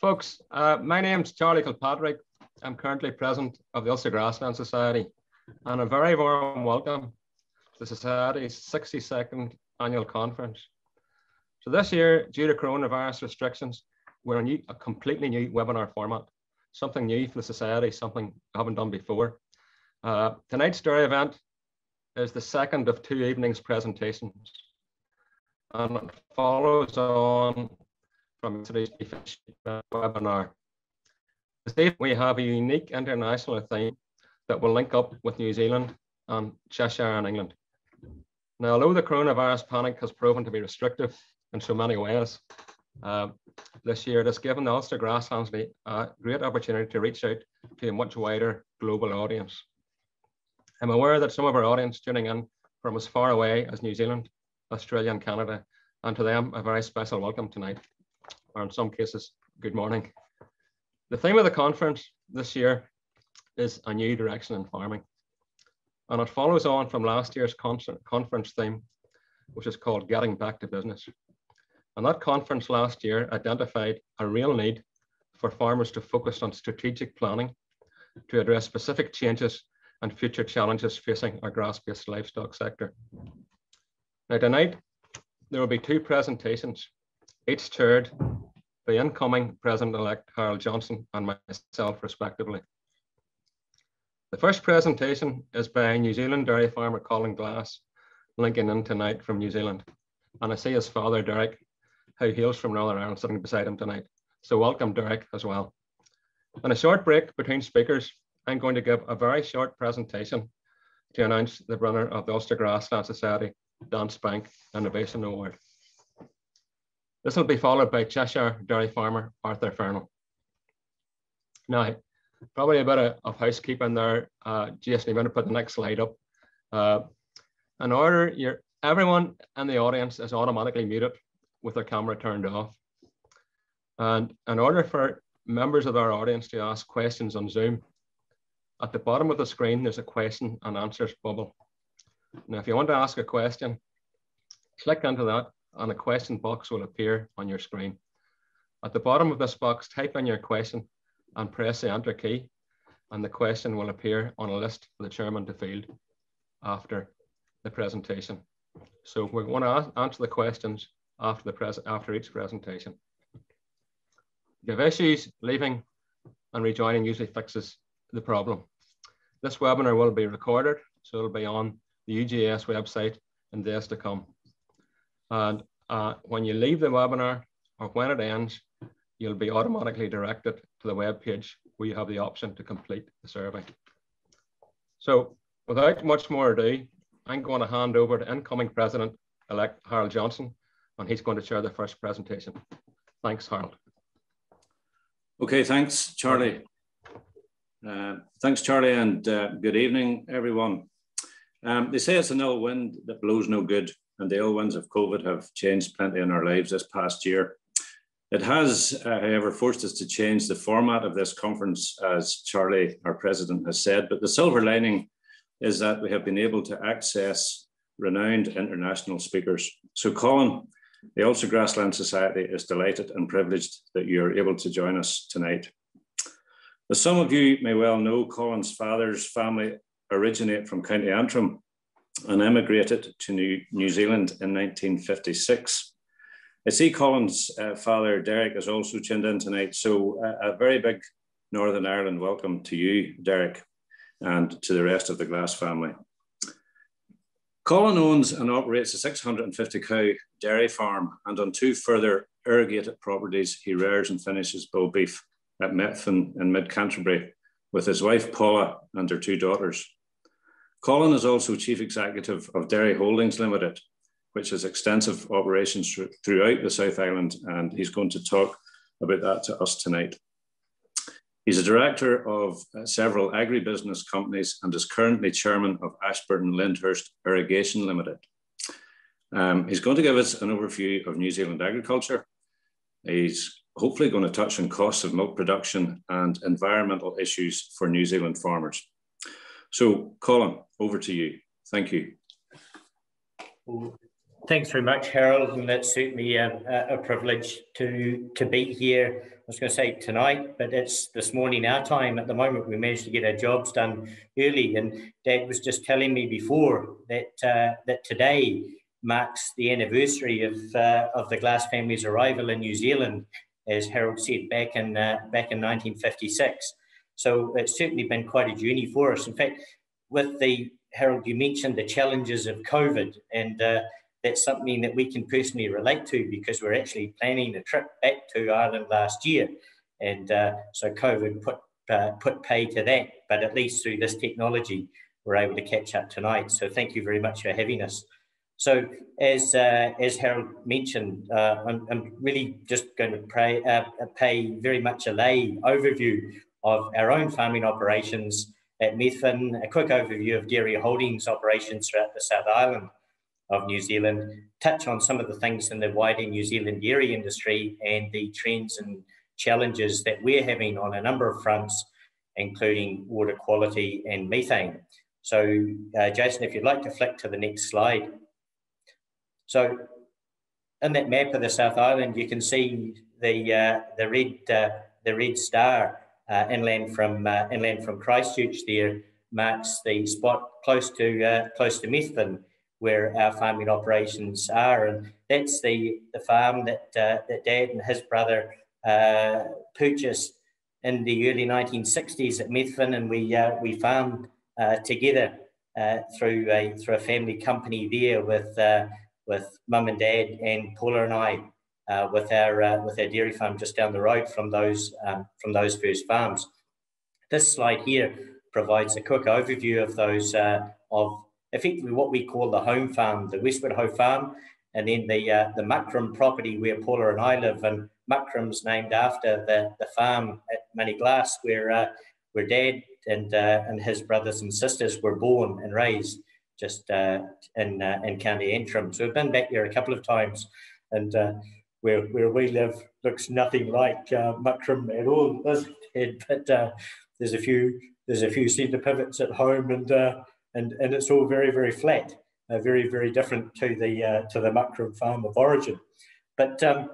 Folks, uh, my name's Charlie Kilpatrick. I'm currently president of the Ulster Grassland Society, and a very warm welcome to the Society's 62nd annual conference. So this year, due to coronavirus restrictions, we're a, new, a completely new webinar format, something new for the Society, something we haven't done before. Uh, tonight's story event is the second of two evenings presentations, and it follows on from today's webinar. Today we have a unique international theme that will link up with New Zealand and Cheshire and England. Now, although the coronavirus panic has proven to be restrictive in so many ways, uh, this year it has given the Ulster Grasslands a great opportunity to reach out to a much wider global audience. I'm aware that some of our audience tuning in from as far away as New Zealand, Australia and Canada, and to them a very special welcome tonight, or in some cases, good morning. The theme of the conference this year is a new direction in farming. And it follows on from last year's conference theme, which is called Getting Back to Business. And that conference last year identified a real need for farmers to focus on strategic planning to address specific changes and future challenges facing our grass-based livestock sector. Now tonight, there will be two presentations, each chaired the incoming President-elect Harold Johnson and myself respectively. The first presentation is by New Zealand dairy farmer Colin Glass, linking in tonight from New Zealand. And I see his father, Derek, who hails from Northern Ireland, sitting beside him tonight. So welcome, Derek, as well. On a short break between speakers, I'm going to give a very short presentation to announce the winner of the Ulster Grassland Society Danske Bank Innovation Award. This will be followed by Cheshire dairy farmer Arthur Fearnell. Now, probably a bit of, of housekeeping there. Uh, Jason, you're going to put the next slide up. Uh, in order, everyone in the audience is automatically muted with their camera turned off. And in order for members of our audience to ask questions on Zoom, at the bottom of the screen, there's a question and answers bubble. Now, if you want to ask a question, click into that and a question box will appear on your screen. At the bottom of this box, type in your question and press the enter key and the question will appear on a list for the chairman to field after the presentation. So we want to answer the questions after, the pres after each presentation. If you have issues, leaving and rejoining usually fixes the problem. This webinar will be recorded, so it'll be on the UGS website in days to come. And uh, when you leave the webinar or when it ends, you'll be automatically directed to the web page where you have the option to complete the survey. So without much more ado, I'm going to hand over to incoming President-elect Harold Johnson, and he's going to share the first presentation. Thanks, Harold. Okay, thanks, Charlie. Uh, thanks, Charlie, and uh, good evening, everyone. Um, they say it's an ill wind that blows no good and the ill winds of COVID have changed plenty in our lives this past year. It has, uh, however, forced us to change the format of this conference, as Charlie, our president, has said. But the silver lining is that we have been able to access renowned international speakers. So, Colin, the Ulster Grassland Society is delighted and privileged that you are able to join us tonight. As some of you may well know, Colin's father's family originate from County Antrim, and emigrated to New, New Zealand in 1956. I see Colin's uh, father, Derek, is also tuned in tonight. So uh, a very big Northern Ireland welcome to you, Derek, and to the rest of the Glass family. Colin owns and operates a 650 cow dairy farm, and on two further irrigated properties, he rears and finishes bull beef at Methven in mid Canterbury with his wife Paula and their two daughters. Colin is also Chief Executive of Dairy Holdings Limited, which has extensive operations throughout the South Island, and he's going to talk about that to us tonight. He's a director of uh, several agribusiness companies and is currently chairman of Ashburton Lyndhurst Irrigation Limited. Um, he's going to give us an overview of New Zealand agriculture. He's hopefully going to touch on costs of milk production and environmental issues for New Zealand farmers. So, Colin, over to you. Thank you. thanks very much, Harold, and it's certainly a, a, privilege to to be here. I was going to say tonight, but it's this morning our time. At the moment, we managed to get our jobs done early, and Dad was just telling me before that uh, that today marks the anniversary of uh, of the Glass family's arrival in New Zealand, as Harold said back in uh, back in 1956. So it's certainly been quite a journey for us. In fact, with the Harold, you mentioned the challenges of COVID, and uh, that's something that we can personally relate to because we're actually planning a trip back to Ireland last year, and uh, so COVID put uh, put pay to that. But at least through this technology, we're able to catch up tonight. So thank you very much for having us. So as uh, as Harold mentioned, uh, I'm, I'm, really just going to pray, uh, pay very much a lay overview of our own farming operations at Methven, a quick overview of dairy holdings operations throughout the South Island of New Zealand, touch on some of the things in the wider New Zealand dairy industry and the trends and challenges that we're having on a number of fronts, including water quality and methane. So, uh, Jason, if you'd like to flick to the next slide. So, in that map of the South Island, you can see the uh, the red uh, the red star inland from uh, inland from Christchurch there marks the spot close to uh, close to Methven where our farming operations are, and that's the the farm that uh, that Dad and his brother uh, purchased in the early 1960s at Methven, and we uh, we farmed together through a through a family company there with with mum and dad and Paula and I uh, with our uh, with our dairy farm just down the road from those um, from those first farms. This slide here provides a quick overview of those uh, of effectively what we call the home farm, the Westwood Ho farm, and then the uh, the Muckram property where Paula and I live. And Muckram's named after the, the farm at Moneyglass where uh, where Dad and uh, and his brothers and sisters were born and raised just in in County Antrim. So we've been back there a couple of times, and where where we live looks nothing like uh, at all, does it? But uh, there's a few there's a few centre pivots at home, and uh, and and it's all very very flat, uh, very very different to the uh, to the Muckram farm of origin. But um,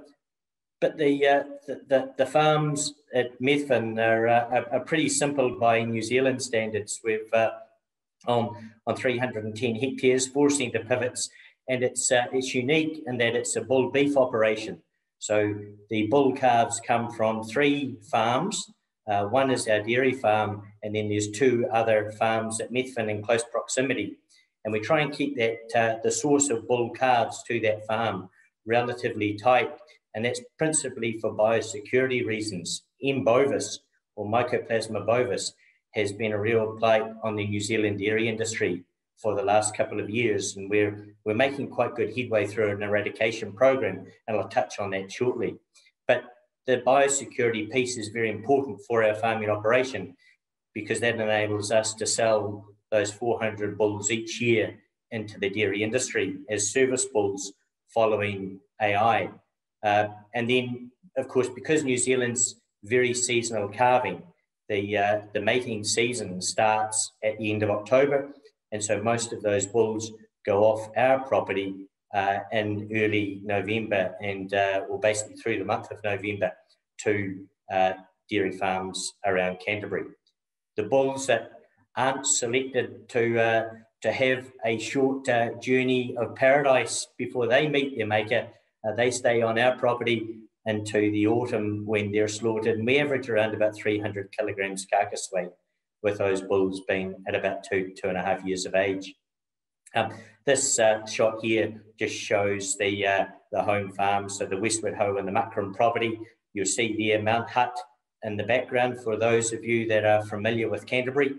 but the, uh, the, the, the farms at Methven are, are, are pretty simple by New Zealand standards. We've on on 310 hectares, four centre pivots, and it's uh, it's unique in that it's a bull beef operation. So the bull calves come from three farms. Uh, one is our dairy farm, and then there's two other farms at Methven in close proximity. And we try and keep that uh, the source of bull calves to that farm relatively tight, and that's principally for biosecurity reasons. M. bovis or Mycoplasma bovis has been a real blight on the New Zealand dairy industry for the last couple of years, and we're we're making quite good headway through an eradication program, and I'll touch on that shortly. But the biosecurity piece is very important for our farming operation because that enables us to sell those 400 bulls each year into the dairy industry as service bulls following AI. Uh, and then, of course, because New Zealand's very seasonal calving, the, uh, the mating season starts at the end of October and so most of those bulls go off our property uh, in early November and uh, well, basically through the month of November to uh, dairy farms around Canterbury. The bulls that aren't selected to uh, to have a short uh, journey of paradise before they meet their maker, uh, they stay on our property into the autumn when they're slaughtered. And we average around about 300 kilograms carcass weight with those bulls being at about two, two and a half years of age. Um, this uh, shot here just shows the, uh, the home farm, so the Westwood Ho and the Muckram property. You'll see the Mount Hutt in the background for those of you that are familiar with Canterbury.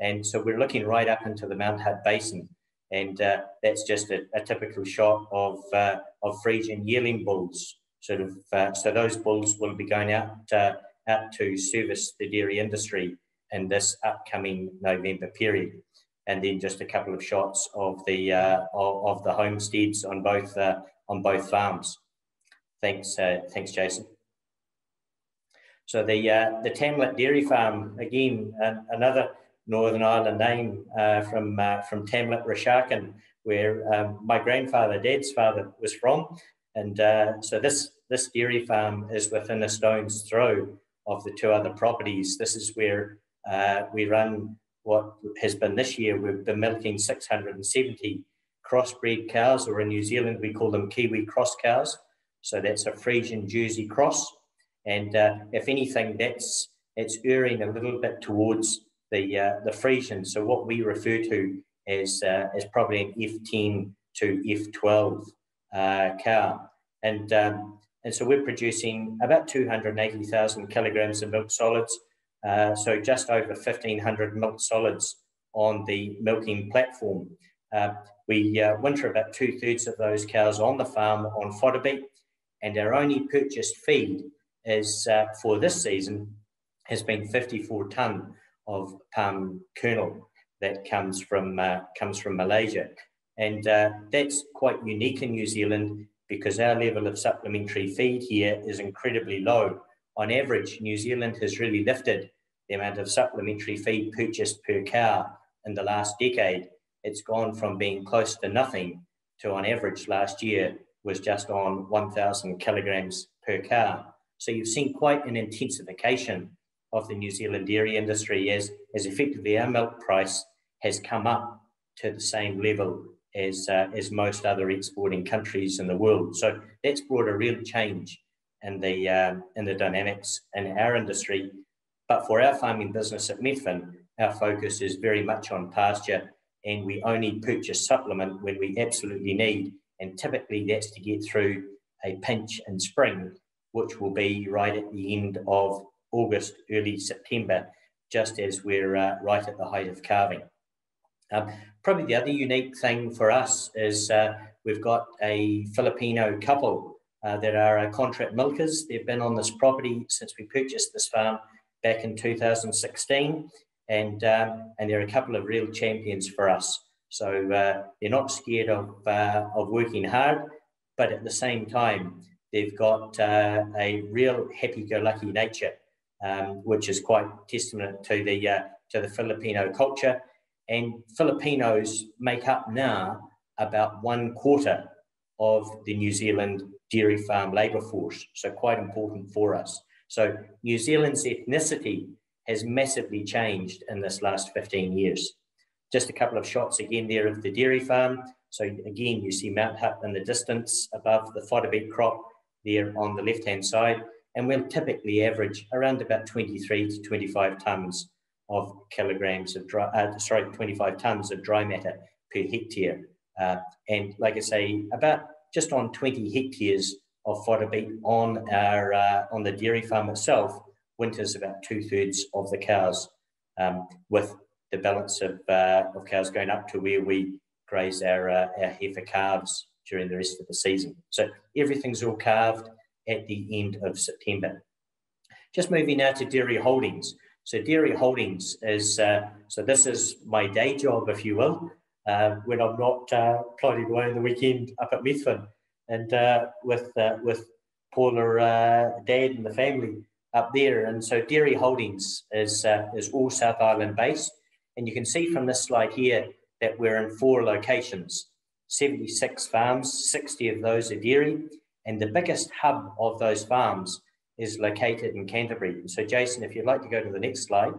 And so we're looking right up into the Mount Hutt Basin. And uh, that's just a, a, typical shot of, uh, of Friesian yearling bulls. Sort of, uh, so those bulls will be going out, uh, out to service the dairy industry in this upcoming November period. And then just a couple of shots of the uh, of, the homesteads on both uh, on both farms. Thanks, uh, thanks, Jason. So the uh, the Tamlet Dairy Farm again, another Northern Ireland name uh, from uh, from Tamlet Rasharkin, where um, my grandfather, dad's father, was from. And uh, so this, this dairy farm is within a stone's throw of the two other properties. This is where uh, we run what has been this year, we've been milking 670 crossbred cows, or in New Zealand, we call them Kiwi cross cows. So that's a Friesian Jersey cross. And uh, if anything, that's it's erring a little bit towards the uh, the Friesian. So what we refer to as uh, as probably an F10 to F12 uh, cow, and um, and so we're producing about 280,000 kilograms of milk solids. Uh, so just over 1,500 milk solids on the milking platform. Uh, we uh, winter about two thirds of those cows on the farm on fodder beet, and our only purchased feed is uh, for this season has been 54 tonne of palm kernel that comes from uh, comes from Malaysia, and uh, that's quite unique in New Zealand because our level of supplementary feed here is incredibly low. On average, New Zealand has really lifted the amount of supplementary feed purchased per cow in the last decade. It's gone from being close to nothing to on average last year was just on 1,000 kilograms per cow. So you've seen quite an intensification of the New Zealand dairy industry as, as effectively our milk price has come up to the same level as, uh, as most other exporting countries in the world. So that's brought a real change in the, uh, in the dynamics in our industry. But for our farming business at Methven, our focus is very much on pasture and we only purchase supplement when we absolutely need. And typically that's to get through a pinch in spring which will be right at the end of August, early September, just as we're uh, right at the height of calving. Um, probably the other unique thing for us is uh, we've got a Filipino couple uh, that are uh, contract milkers. They've been on this property since we purchased this farm back in 2016, and um, and they're a couple of real champions for us. So uh, they're not scared of uh, of working hard, but at the same time, They've got uh, a real happy-go-lucky nature, um, which is quite testament to the uh, to the Filipino culture. And Filipinos make up now about one quarter of the New Zealand dairy farm labour force, so quite important for us. So New Zealand's ethnicity has massively changed in this last 15 years. Just a couple of shots again there of the dairy farm. So again, you see Mount Hutt in the distance above the fodder beet crop there on the left-hand side, and we'll typically average around about 23 to 25 tonnes of kilograms of dry, uh, sorry, 25 tonnes of dry matter per hectare. Uh, and like I say, about just on 20 hectares of fodder beet on our uh, on the dairy farm itself, winters about two thirds of the cows, um, with the balance of, uh, of cows going up to where we graze our, uh, our heifer calves during the rest of the season. So everything's all carved at the end of September. Just moving now to Dairy Holdings. So Dairy Holdings is, uh, so this is my day job, if you will, uh, when I'm not uh, plodding away on the weekend up at Methven and uh, with, uh, with Paula, uh, dad and the family up there. And so Dairy Holdings is, uh, is all South Island based. And you can see from this slide here that we're in four locations. 76 farms, 60 of those are dairy, and the biggest hub of those farms is located in Canterbury. So, Jason, if you'd like to go to the next slide,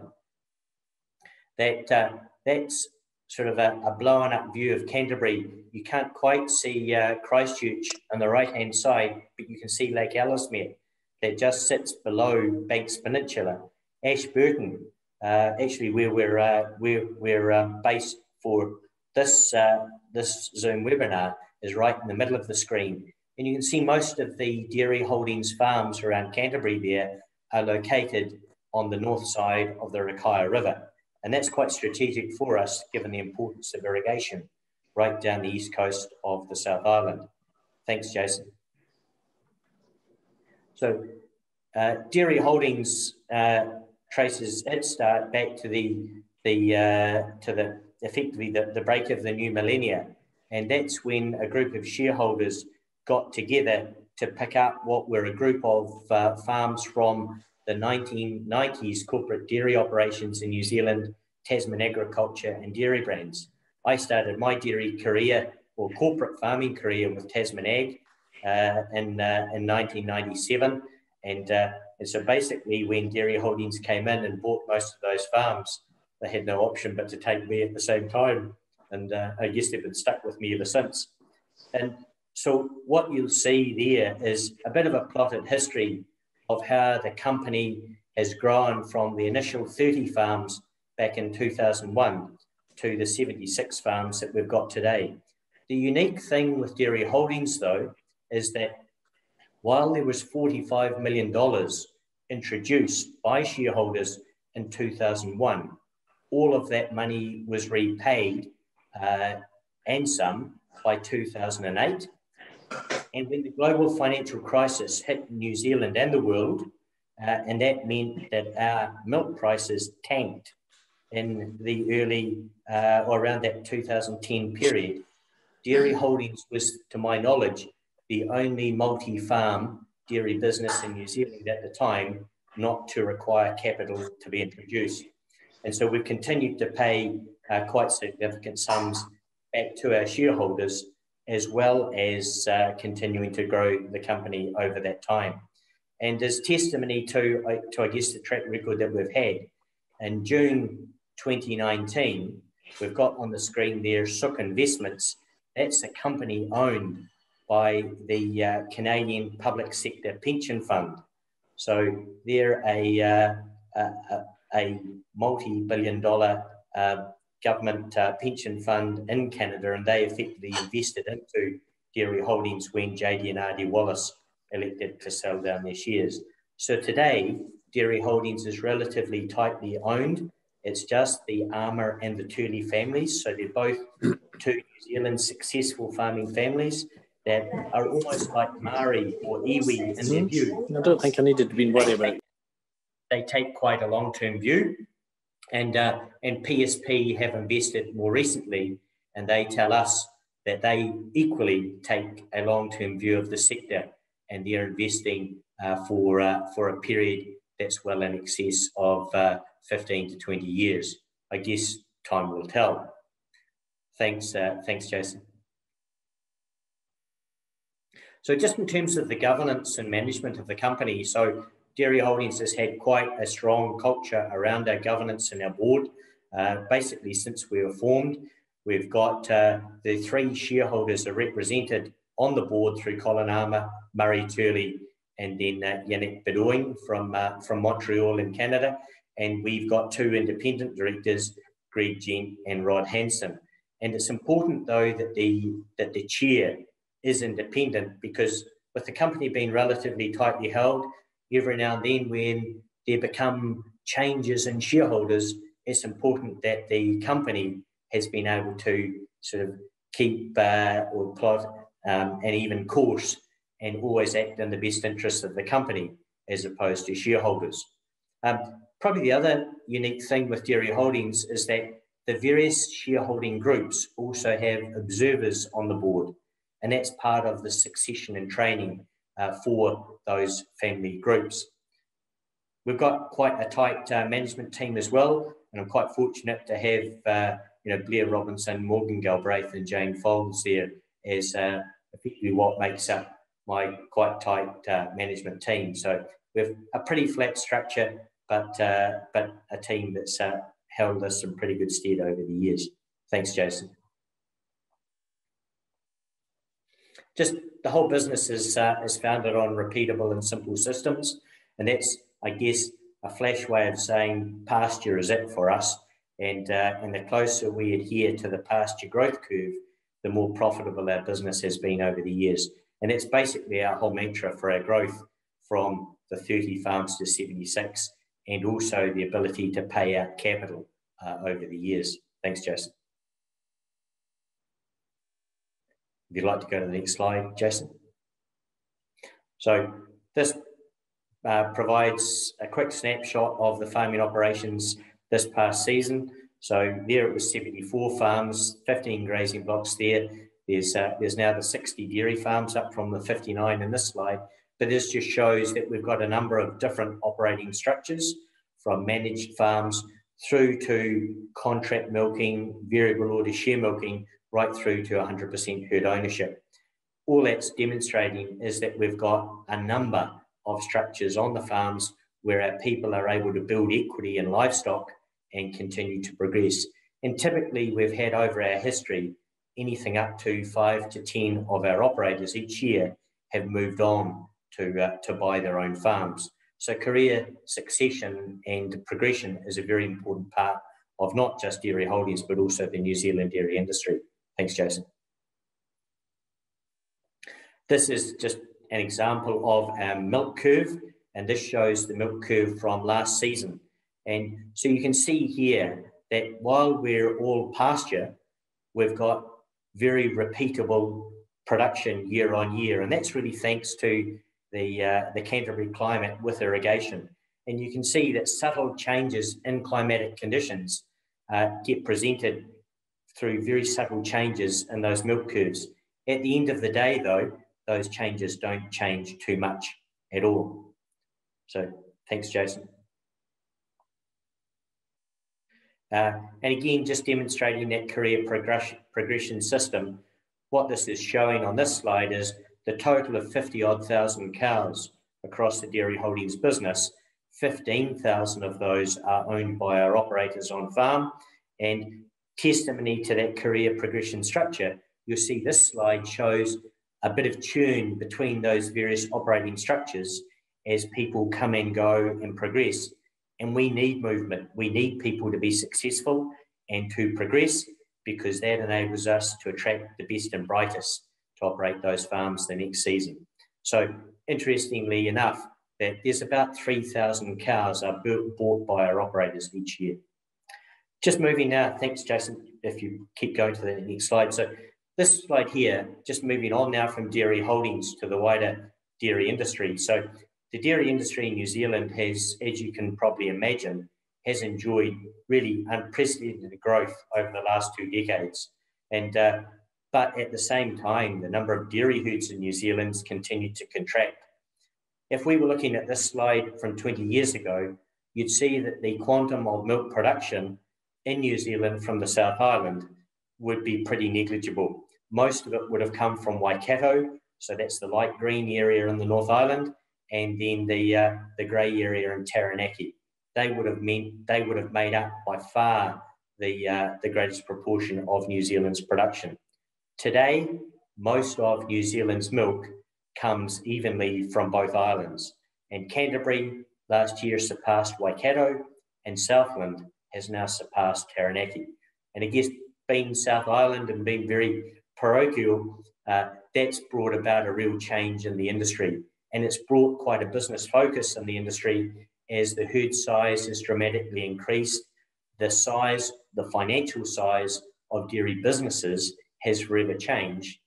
that uh, that's sort of a, a, blown up view of Canterbury. You can't quite see uh, Christchurch on the right hand side, but you can see Lake Ellesmere that just sits below Banks Peninsula. Ashburton, uh, actually, where we're, uh, we're, we're um, based for this, uh, this Zoom webinar is right in the middle of the screen. And you can see most of the dairy holdings farms around Canterbury there are located on the north side of the Rakaia River. And that's quite strategic for us, given the importance of irrigation right down the east coast of the South Island. Thanks, Jason. So uh, Dairy Holdings uh, traces its start back to the, the, uh, to the effectively the, the break of the new millennia. And that's when a group of shareholders got together to pick up what were a group of uh, farms from the 1990s corporate dairy operations in New Zealand, Tasman agriculture, and dairy brands. I started my dairy career or corporate farming career with Tasman Ag uh, in, uh, in 1997. And, uh, and so basically, when Dairy Holdings came in and bought most of those farms, they had no option but to take me at the same time. And uh, I guess they've been stuck with me ever since. And so what you'll see there is a bit of a plotted history of how the company has grown from the initial 30 farms back in 2001 to the 76 farms that we've got today. The unique thing with Dairy Holdings, though, is that while there was $45 million introduced by shareholders in 2001, all of that money was repaid uh, and some by 2008. And when the global financial crisis hit New Zealand and the world, uh, and that meant that our milk prices tanked in the early uh, or around that 2010 period. Dairy Holdings was, to my knowledge, the only multi farm dairy business in New Zealand at the time not to require capital to be introduced. And so we've continued to pay uh, quite significant sums back to our shareholders, as well as uh, continuing to grow the company over that time. And as testimony to, to, I guess, the track record that we've had, in June 2019, we've got on the screen there Sook Investments. That's a company owned by the uh, Canadian Public Sector Pension Fund. So they're a, uh, a, a multi billion dollar uh, government uh, pension fund in Canada, and they effectively invested into Dairy Holdings when JD and RD Wallace elected to sell down their shares. So today, Dairy Holdings is relatively tightly owned. It's just the Armour and the Turley families. So they're both two New Zealand successful farming families that are almost like Maori or iwi in their view. I don't think I needed to be worried about it. They take quite a long-term view. And, uh, and PSP have invested more recently, and they tell us that they equally take a long-term view of the sector and they're investing uh, for, uh, for a period that's well in excess of uh, 15 to 20 years. I guess time will tell. Thanks, uh, thanks, Jason. So just in terms of the governance and management of the company, so Dairy Holdings has had quite a strong culture around our governance and our board. Uh, basically, since we were formed, we've got uh, the three shareholders are represented on the board through Colin Armour, Murray Turley, and then uh, Yannick Bedoin from, uh, from Montreal in Canada. And we've got two independent directors, Greg Gent and Rod Hanson. And it's important, though, that the, that the chair is independent because with the company being relatively tightly held, every now and then when there become changes in shareholders, it's important that the company has been able to sort of keep uh, or plot um, an even course and always act in the best interest of the company as opposed to shareholders. Um, probably the other unique thing with Dairy Holdings is that the various shareholding groups also have observers on the board and that's part of the succession and training uh, for those family groups. We've got quite a tight uh, management team as well, and I'm quite fortunate to have uh, you know Blair Robinson, Morgan Galbraith, and Jane Folds there as uh, effectively what makes up my quite tight uh, management team. So we have a pretty flat structure, but uh, but a team that's held us some pretty good stead over the years. Thanks, Jason. Just the whole business is uh, is founded on repeatable and simple systems, and that's I guess a flash way of saying pasture is it for us. And uh, and the closer we adhere to the pasture growth curve, the more profitable our business has been over the years. And it's basically our whole mantra for our growth from the 30 farms to 76, and also the ability to pay out capital uh, over the years. Thanks, Jason. If you'd like to go to the next slide, Jason. So this uh, provides a quick snapshot of the farming operations this past season. So there it was 74 farms, 15 grazing blocks there. There's, uh, there's now the 60 dairy farms up from the 59 in this slide. But this just shows that we've got a number of different operating structures from managed farms through to contract milking, variable order share milking, right through to 100% herd ownership. All that's demonstrating is that we've got a number of structures on the farms where our people are able to build equity in livestock and continue to progress. And typically, we've had over our history anything up to five to 10 of our operators each year have moved on to, uh, to buy their own farms. So, career succession and progression is a very important part of not just dairy holdings, but also the New Zealand dairy industry. Thanks, Jason. This is just an example of a milk curve, and this shows the milk curve from last season. And so you can see here that while we're all pasture, we've got very repeatable production year on year. And that's really thanks to the, uh, the Canterbury climate with irrigation. And you can see that subtle changes in climatic conditions uh, get presented through very subtle changes in those milk curves. At the end of the day, though, those changes don't change too much at all. So thanks, Jason. Uh, and again, just demonstrating that career progression, progression system, what this is showing on this slide is the total of 50 odd thousand cows across the dairy holdings business. 15,000 of those are owned by our operators on farm. And testimony to that career progression structure, you'll see this slide shows a bit of churn between those various operating structures as people come and go and progress. And we need movement. We need people to be successful and to progress because that enables us to attract the best and brightest to operate those farms the next season. So, interestingly enough, that there's about 3,000 cows are bought by our operators each year. Just moving now, thanks, Jason, if you keep going to the next slide. So, this slide here, just moving on now from dairy holdings to the wider dairy industry. So, the dairy industry in New Zealand has, as you can probably imagine, has enjoyed really unprecedented growth over the last two decades. And uh, but at the same time, the number of dairy herds in New Zealand continued to contract. If we were looking at this slide from 20 years ago, you'd see that the quantum of milk production in New Zealand from the South Island would be pretty negligible. Most of it would have come from Waikato, so that's the light green area in the North Island, and then the uh, the grey area in Taranaki. They would have meant they would have made up by far the uh, the greatest proportion of New Zealand's production. Today, most of New Zealand's milk comes evenly from both islands, and Canterbury last year surpassed Waikato, and Southland has now surpassed Taranaki. And I guess being South Island and being very parochial, uh, that's brought about a real change in the industry and it's brought quite a business focus in the industry as the herd size has dramatically increased. The size, the financial size of dairy businesses has forever changed.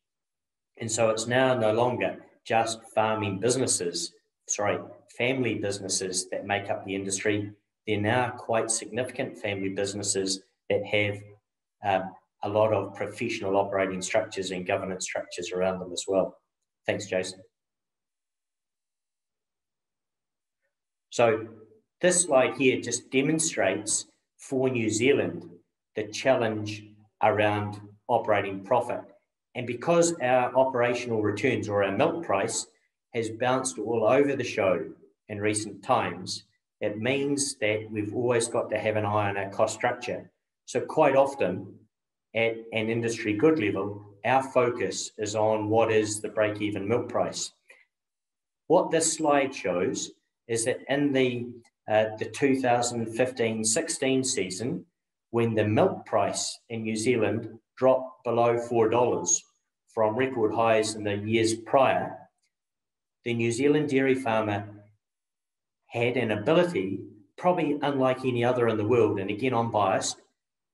And so it's now no longer just farming businesses, sorry, family businesses that make up the industry. They're now quite significant family businesses that have um, a lot of professional operating structures and governance structures around them as well. Thanks, Jason. So this slide here just demonstrates for New Zealand the challenge around operating profit. And because our operational returns or our milk price has bounced all over the show in recent times, it means that we've always got to have an eye on our cost structure. So quite often at an industry good level, our focus is on what is the break-even milk price. What this slide shows is that in the uh, the 2015-16 season, when the milk price in New Zealand dropped below four dollars from record highs in the years prior, the New Zealand dairy farmer had an ability, probably unlike any other in the world, and again I'm biased,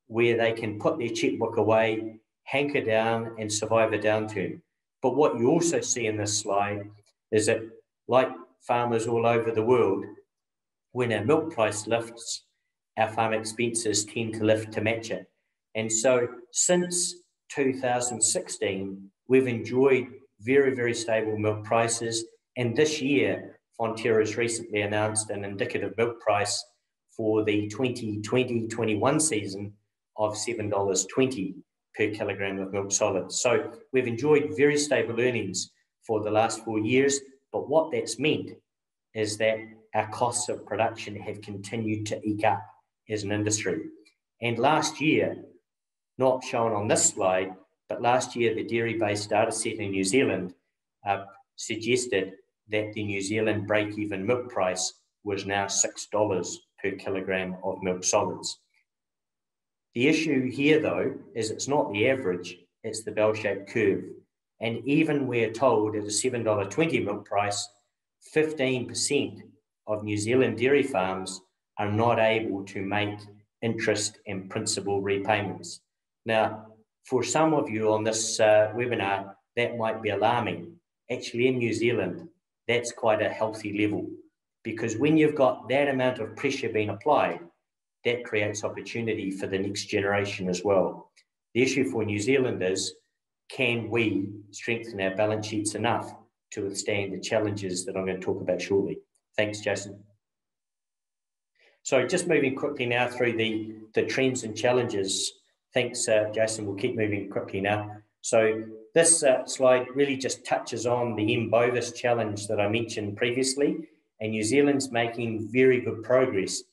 where they can put their checkbook away, hanker down, and survive a downturn. But what you also see in this slide is that, like farmers all over the world, when our milk price lifts, our farm expenses tend to lift to match it. And so since 2016, we've enjoyed very, very stable milk prices. And this year, Fonterra's recently announced an indicative milk price for the 2020-21 season of $7.20 per kilogram of milk solids. So we've enjoyed very stable earnings for the last four years, but what that's meant is that our costs of production have continued to eke up as an industry. And last year, not shown on this slide, but last year the DairyBase data set in New Zealand uh, suggested that the New Zealand break-even milk price was now $6 per kilogram of milk solids. The issue here, though, is it's not the average, it's the bell-shaped curve. And even we're told at a $7.20 milk price, 15% of New Zealand dairy farms are not able to make interest and principal repayments. Now, for some of you on this uh, webinar, that might be alarming. Actually, in New Zealand, that's quite a healthy level because when you've got that amount of pressure being applied, that creates opportunity for the next generation as well. The issue for New Zealand is can we strengthen our balance sheets enough to withstand the challenges that I'm going to talk about shortly? Thanks, Jason. So just moving quickly now through the, the trends and challenges. Thanks, uh, Jason. We'll keep moving quickly now. So this uh, slide really just touches on the M. bovis challenge that I mentioned previously, and New Zealand's making very good progress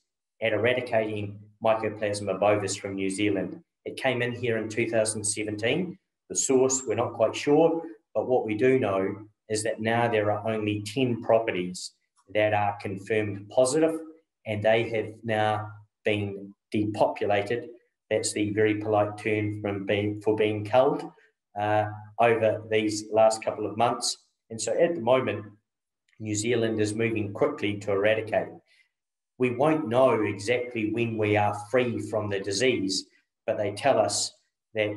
at eradicating Mycoplasma bovis from New Zealand. It came in here in 2017. The source, we're not quite sure, but what we do know is that now there are only 10 properties that are confirmed positive, and they have now been depopulated. That's the very polite term from being, for being culled uh, over these last couple of months. And so at the moment, New Zealand is moving quickly to eradicate. We won't know exactly when we are free from the disease, but they tell us that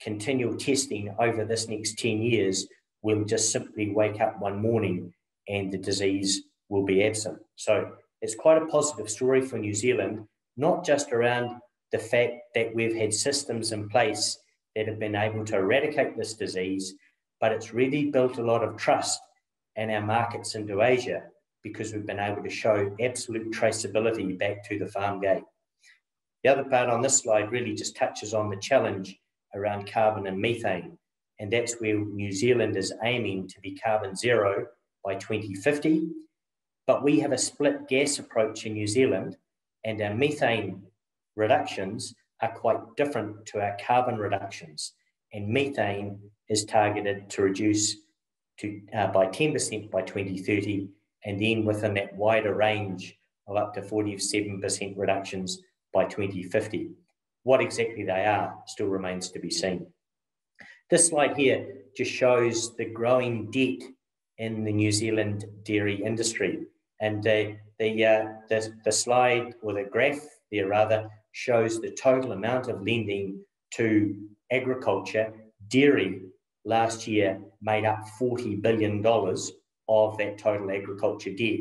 continual testing over this next 10 years will just simply wake up one morning and the disease will be absent. So it's quite a positive story for New Zealand, not just around the fact that we've had systems in place that have been able to eradicate this disease, but it's really built a lot of trust in our markets into Asia because we've been able to show absolute traceability back to the farm gate. The other part on this slide really just touches on the challenge around carbon and methane. And that's where New Zealand is aiming to be carbon zero by 2050. But we have a split gas approach in New Zealand, and our methane reductions are quite different to our carbon reductions. And methane is targeted to reduce to, uh, by 10% by 2030, and then within that wider range of up to 47% reductions by 2050. What exactly they are still remains to be seen. This slide here just shows the growing debt in the New Zealand dairy industry. And uh, the, uh, the, the slide or the graph there rather shows the total amount of lending to agriculture. Dairy last year made up $40 billion of that total agriculture debt.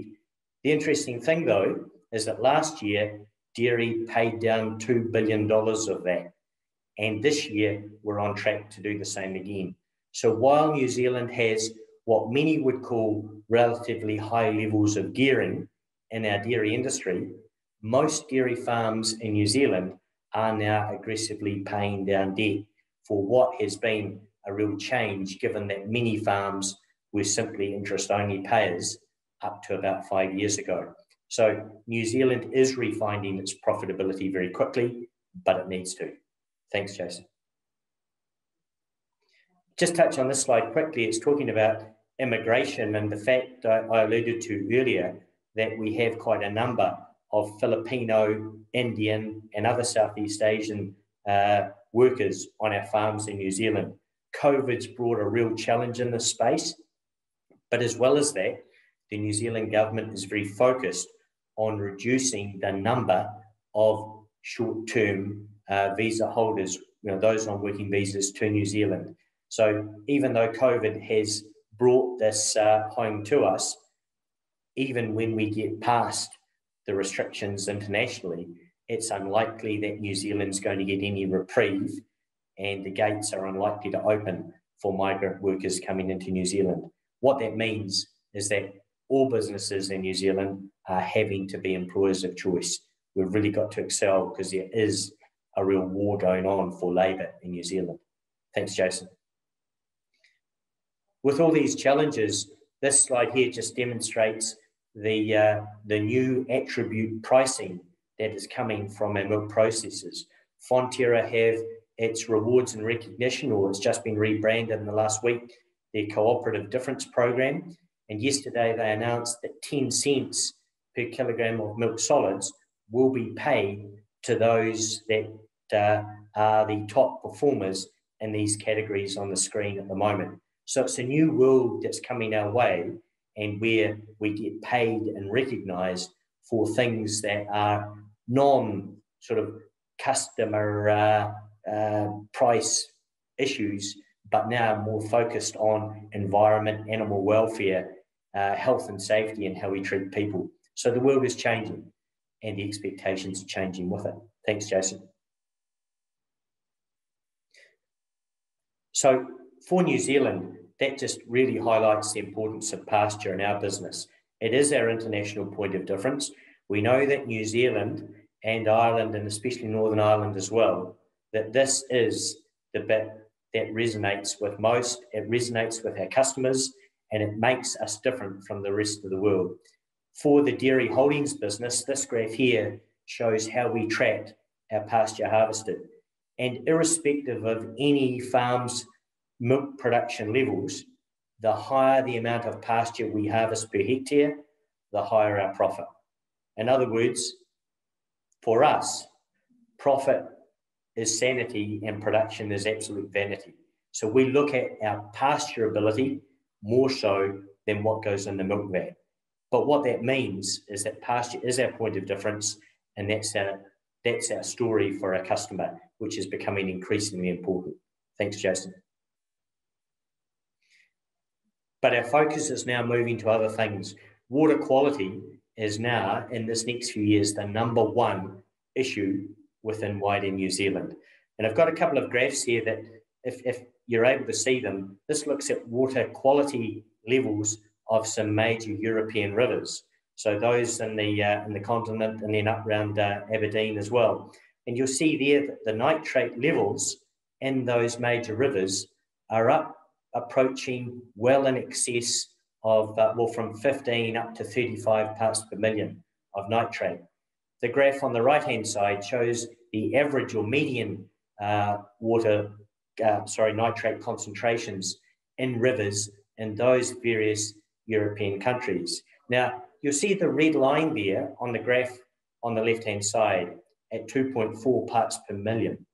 The interesting thing though is that last year dairy paid down $2 billion of that. And this year, we're on track to do the same again. So while New Zealand has what many would call relatively high levels of gearing in our dairy industry, most dairy farms in New Zealand are now aggressively paying down debt for what has been a real change, given that many farms were simply interest only payers up to about five years ago. So New Zealand is refinding its profitability very quickly, but it needs to. Thanks, Jason. Just touch on this slide quickly. It's talking about immigration and the fact I alluded to earlier that we have quite a number of Filipino, Indian, and other Southeast Asian uh, workers on our farms in New Zealand. COVID's brought a real challenge in this space, but as well as that, the New Zealand government is very focused on reducing the number of short-term uh, visa holders, you know, those on working visas to New Zealand. So even though COVID has brought this uh, home to us, even when we get past the restrictions internationally, it's unlikely that New Zealand's going to get any reprieve and the gates are unlikely to open for migrant workers coming into New Zealand. What that means is that all businesses in New Zealand are having to be employers of choice. We've really got to excel because there is a real war going on for labour in New Zealand. Thanks, Jason. With all these challenges, this slide here just demonstrates the, uh, the new attribute pricing that is coming from our milk processors. Fonterra have its rewards and recognition, or it's just been rebranded in the last week, their cooperative difference program. And yesterday they announced that 10 cents per kilogram of milk solids will be paid to those that uh, are the top performers in these categories on the screen at the moment. So it's a new world that's coming our way and where we get paid and recognized for things that are non sort of customer uh, uh, price issues, but now more focused on environment, animal welfare, uh, health and safety, and how we treat people. So the world is changing and the expectations are changing with it. Thanks, Jason. So for New Zealand, that just really highlights the importance of pasture in our business. It is our international point of difference. We know that New Zealand and Ireland, and especially Northern Ireland as well, that this is the bit that resonates with most. It resonates with our customers and it makes us different from the rest of the world. For the dairy holdings business, this graph here shows how we track our pasture harvested. And irrespective of any farm's milk production levels, the higher the amount of pasture we harvest per hectare, the higher our profit. In other words, for us, profit is sanity and production is absolute vanity. So we look at our pasture ability more so than what goes in the milk vat. But what that means is that pasture is our point of difference, and that's our that's our story for our customer, which is becoming increasingly important. Thanks, Jason. But our focus is now moving to other things. Water quality is now, in this next few years, the number one issue within wider New Zealand. And I've got a couple of graphs here that, if, if you're able to see them, this looks at water quality levels of some major European rivers. So those in the uh, in the continent and then up around uh, Aberdeen as well. And you'll see there that the nitrate levels in those major rivers are up approaching well in excess of, uh, well, from 15 up to 35 parts per million of nitrate. The graph on the right-hand side shows the average or median uh, water, uh, sorry, nitrate concentrations in rivers in those various European countries. Now, you'll see the red line there on the graph on the left-hand side at 2.4 parts per million.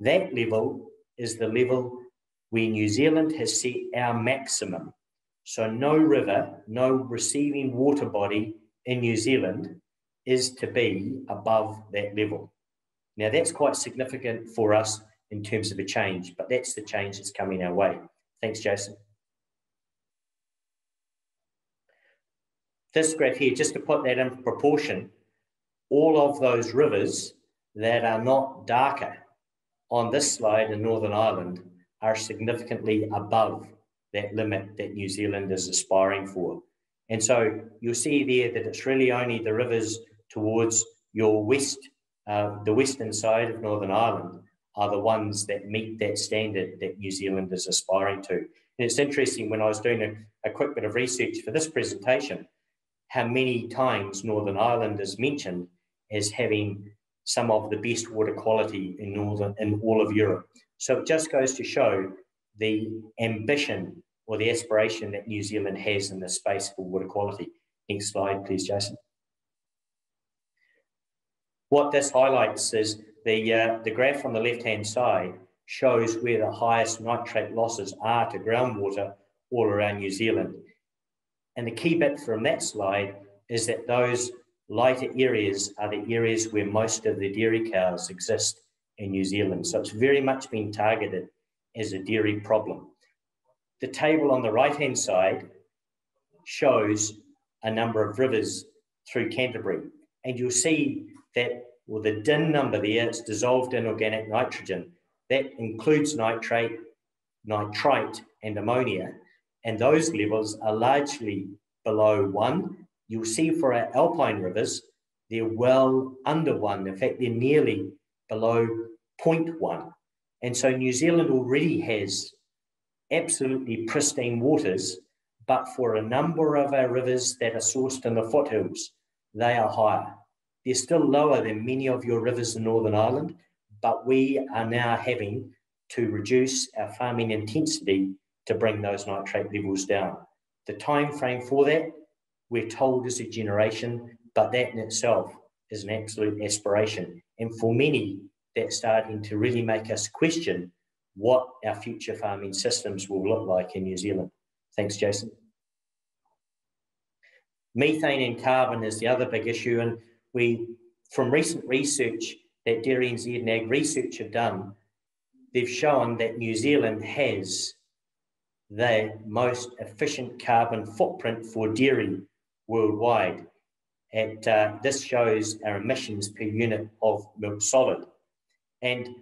That level is the level where New Zealand has set our maximum. So no river, no receiving water body in New Zealand is to be above that level. Now that's quite significant for us in terms of a change, but that's the change that's coming our way. Thanks, Jason. This graph here, just to put that in proportion, all of those rivers that are not darker on this slide in Northern Ireland are significantly above that limit that New Zealand is aspiring for. And so you'll see there that it's really only the rivers towards your west, uh, the western side of Northern Ireland, are the ones that meet that standard that New Zealand is aspiring to. And it's interesting when I was doing a, a quick bit of research for this presentation, how many times Northern Ireland is mentioned as having some of the best water quality in northern in all of Europe. So it just goes to show the ambition or the aspiration that New Zealand has in the space for water quality. Next slide, please, Jason. What this highlights is the, uh, the graph on the left-hand side shows where the highest nitrate losses are to groundwater all around New Zealand. And the key bit from that slide is that those lighter areas are the areas where most of the dairy cows exist in New Zealand. So it's very much been targeted as a dairy problem. The table on the right-hand side shows a number of rivers through Canterbury. And you'll see that, well, the DIN number there, it's dissolved inorganic nitrogen. That includes nitrate, nitrite, and ammonia. And those levels are largely below one. You'll see for our alpine rivers, they're well under one. In fact, they're nearly below 0.1. And so New Zealand already has absolutely pristine waters, but for a number of our rivers that are sourced in the foothills, they are higher. They're still lower than many of your rivers in Northern Ireland, but we are now having to reduce our farming intensity to bring those nitrate levels down. The time frame for that, we're told is a generation, but that in itself is an absolute aspiration. And for many, that's starting to really make us question what our future farming systems will look like in New Zealand. Thanks, Jason. Methane and carbon is the other big issue. And we, from recent research that Dairy NZ and Ag Research have done, they've shown that New Zealand has the most efficient carbon footprint for dairy worldwide. And uh, this shows our emissions per unit of milk solid. And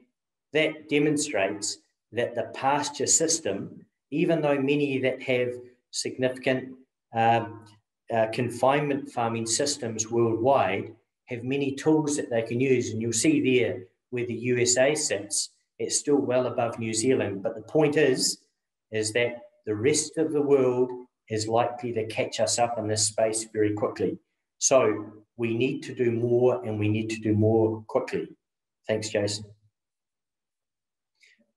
that demonstrates that the pasture system, even though many that have significant um, uh, confinement farming systems worldwide, have many tools that they can use. And you'll see there where the USA sits, it's still well above New Zealand. But the point is, is that the rest of the world is likely to catch us up in this space very quickly. So we need to do more and we need to do more quickly. Thanks, Jason.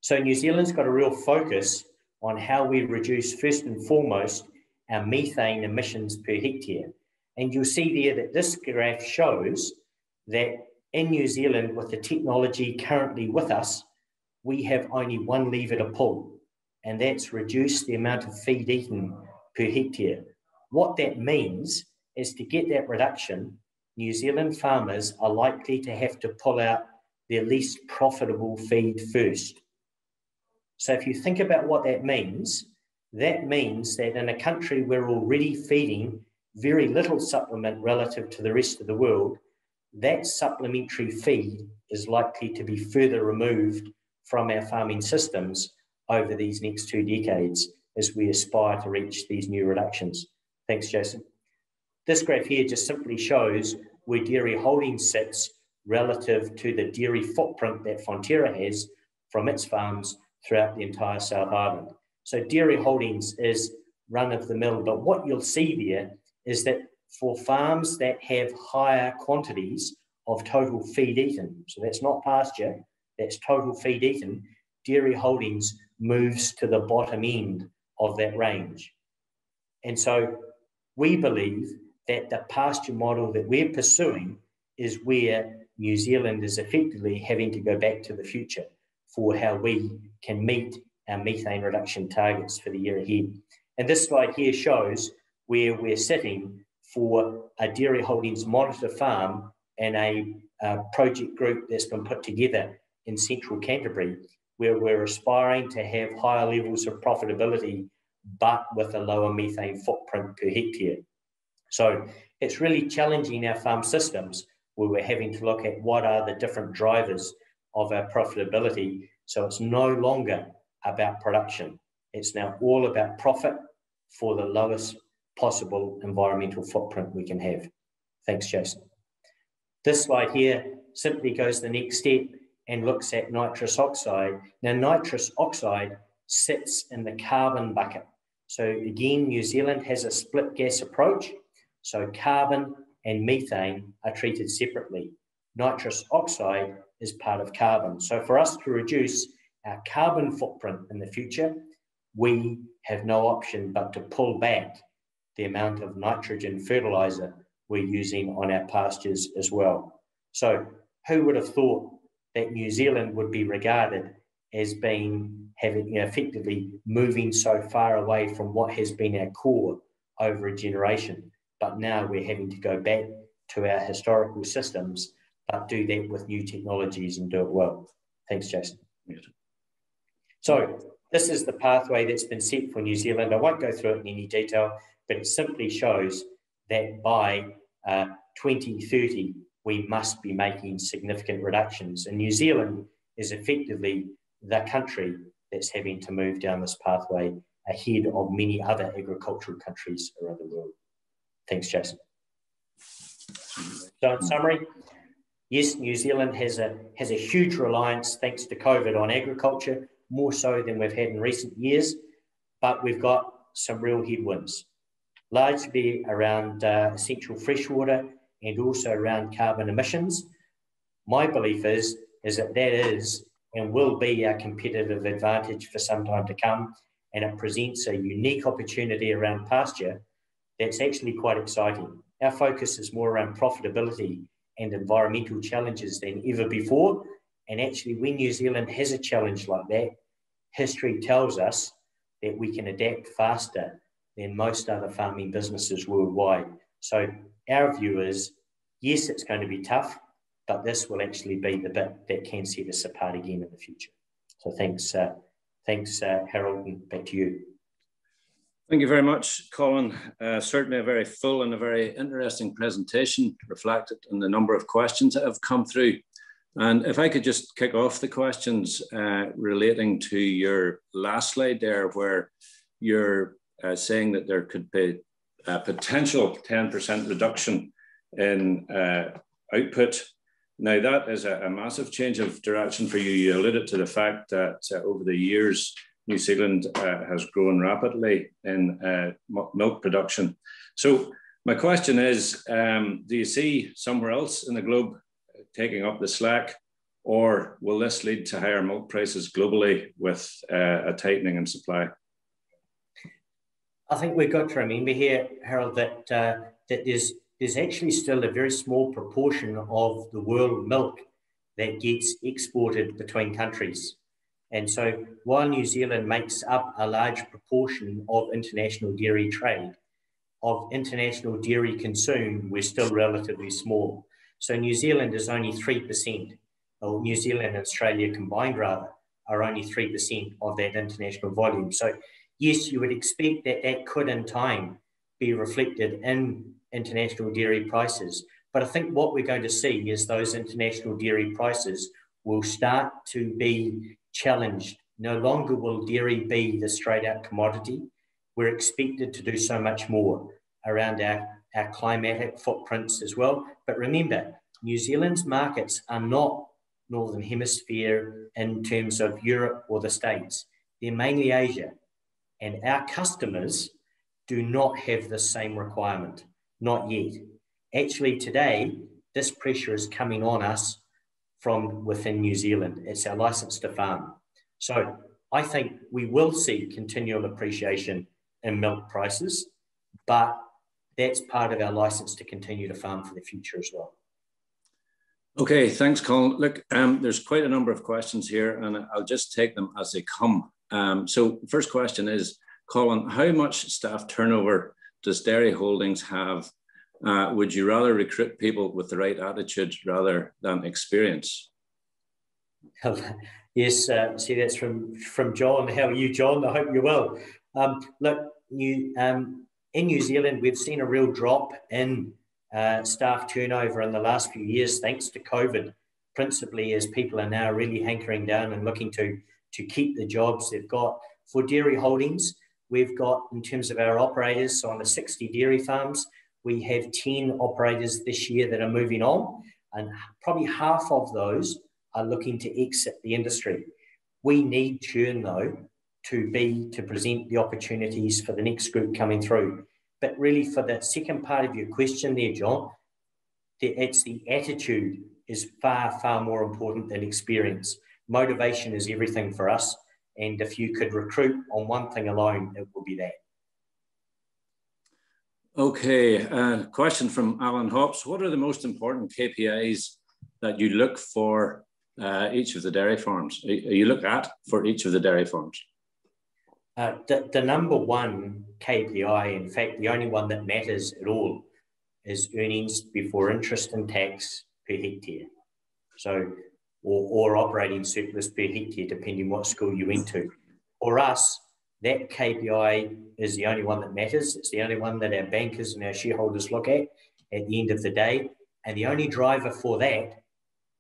So New Zealand's got a real focus on how we reduce, first and foremost, our methane emissions per hectare. And you'll see there that this graph shows that in New Zealand, with the technology currently with us, we have only one lever to pull, and that's reduce the amount of feed eaten per hectare. What that means is to get that reduction, New Zealand farmers are likely to have to pull out their least profitable feed first. So if you think about what that means, that means that in a country we're already feeding very little supplement relative to the rest of the world, that supplementary feed is likely to be further removed from our farming systems over these next two decades as we aspire to reach these new reductions. Thanks, Jason. This graph here just simply shows where dairy holding sits relative to the dairy footprint that Fonterra has from its farms throughout the entire South Island. So dairy holdings is run of the mill, but what you'll see there is that for farms that have higher quantities of total feed eaten, so that's not pasture, that's total feed eaten, dairy holdings moves to the bottom end of that range. And so we believe that the pasture model that we're pursuing is where New Zealand is effectively having to go back to the future for how we can meet our methane reduction targets for the year ahead. And this slide here shows where we're sitting for a dairy holdings monitor farm and a, a project group that's been put together in central Canterbury, where we're aspiring to have higher levels of profitability, but with a lower methane footprint per hectare. So it's really challenging our farm systems where we're having to look at what are the different drivers of our profitability. So it's no longer about production. It's now all about profit for the lowest possible environmental footprint we can have. Thanks, Jason. This slide here simply goes the next step and looks at nitrous oxide. Now, nitrous oxide sits in the carbon bucket. So again, New Zealand has a split gas approach. So carbon and methane are treated separately. Nitrous oxide is part of carbon. So for us to reduce our carbon footprint in the future, we have no option but to pull back the amount of nitrogen fertilizer we're using on our pastures as well. So who would have thought that New Zealand would be regarded as being having you know, effectively moving so far away from what has been our core over a generation. But now we're having to go back to our historical systems, but do that with new technologies and do it well. Thanks, Jason. So this is the pathway that's been set for New Zealand. I won't go through it in any detail, but it simply shows that by uh, 2030, we must be making significant reductions. And New Zealand is effectively the country that's having to move down this pathway ahead of many other agricultural countries around the world. Thanks, Jason. So in summary, Yes, New Zealand has a, has a huge reliance, thanks to COVID, on agriculture, more so than we've had in recent years, but we've got some real headwinds, largely around uh, essential freshwater and also around carbon emissions. My belief is, is that that is and will be our competitive advantage for some time to come, and it presents a unique opportunity around pasture that's actually quite exciting. Our focus is more around profitability and environmental challenges than ever before. And actually, when New Zealand has a challenge like that, history tells us that we can adapt faster than most other farming businesses worldwide. So, our view is yes, it's going to be tough, but this will actually be the bit that can set us apart again in the future. So, thanks, uh, thanks, uh, Harold, and back to you. Thank you very much, Colin. Uh, certainly a very full and a very interesting presentation reflected in the number of questions that have come through. And if I could just kick off the questions uh, relating to your last slide there, where you're uh, saying that there could be a potential 10% reduction in uh, output. Now, that is a, a, massive change of direction for you. You alluded to the fact that uh, over the years, New Zealand uh, has grown rapidly in uh, milk production. So my question is, um, do you see somewhere else in the globe taking up the slack or will this lead to higher milk prices globally with uh, a tightening in supply? I think we've got to remember here, Harold, that, uh, that there's, there's actually still a very small proportion of the world milk that gets exported between countries. And so while New Zealand makes up a large proportion of international dairy trade, of international dairy consumed, we're still relatively small. So New Zealand is only 3%, or New Zealand and Australia combined rather, are only 3% of that international volume. So yes, you would expect that that could in time be reflected in international dairy prices. But I think what we're going to see is those international dairy prices will start to be challenged. No longer will dairy be the straight out commodity. We're expected to do so much more around our, our climatic footprints as well. But remember, New Zealand's markets are not Northern Hemisphere in terms of Europe or the States. They're mainly Asia. And our customers do not have the same requirement, not yet. Actually, today, this pressure is coming on us from within New Zealand. It's our license to farm. So I think we will see continual appreciation in milk prices, but that's part of our license to continue to farm for the future as well. Okay, thanks, Colin. Look, um, there's quite a number of questions here, and I'll just take them as they come. Um, so, first question is, Colin, how much staff turnover does Dairy Holdings have uh, would you rather recruit people with the right attitude rather than experience? yes, uh, see, that's from from John. How are you, John? I hope you're well. Um, look, you, um, in New Zealand, we've seen a real drop in uh, staff turnover in the last few years, thanks to COVID, principally as people are now really hankering down and looking to to keep the jobs they've got. For dairy holdings, we've got in terms of our operators, so on the 60 dairy farms, we have 10 operators this year that are moving on, and probably half of those are looking to exit the industry. We need churn though to be to present the opportunities for the next group coming through. But really, for the second part of your question there, John, it's the attitude is far, far more important than experience. Motivation is everything for us. And if you could recruit on one thing alone, it will be that. Okay, uh, question from Alan Hops. What are the most important KPIs that you look for uh, each of the dairy farms? You look at for each of the dairy farms? Uh, the, the number one KPI, in fact, the only one that matters at all, is earnings before interest and tax per hectare. So, or, or operating surplus per hectare, depending what school you went to. For us, that KPI is the only one that matters. It's the only one that our bankers and our shareholders look at at the end of the day. And the only driver for that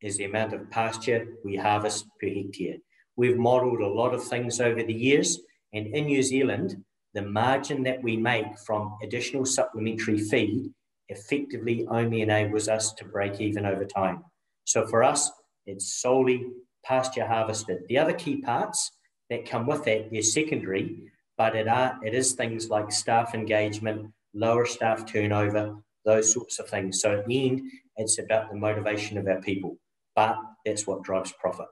is the amount of pasture we harvest per hectare. We've modelled a lot of things over the years. And in New Zealand, the margin that we make from additional supplementary feed effectively only enables us to break even over time. So for us, it's solely pasture harvested. The other key parts that come with that, they're secondary, but it, are, it is things like staff engagement, lower staff turnover, those sorts of things. So at the end, it's about the motivation of our people, but that's what drives profit.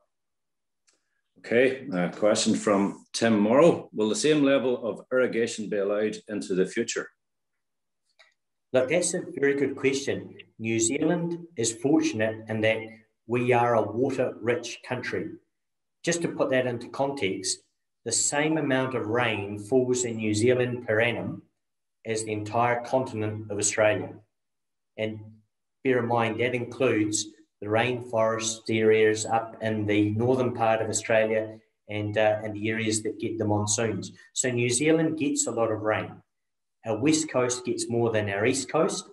Okay, a question from Tim Morrow. Will the same level of irrigation be allowed into the future? Look, that's a very good question. New Zealand is fortunate in that we are a water rich country. Just to put that into context, the same amount of rain falls in New Zealand per annum as the entire continent of Australia. And bear in mind, that includes the rainforest areas up in the northern part of Australia and, uh, and the areas that get the monsoons. So New Zealand gets a lot of rain. Our west coast gets more than our east coast.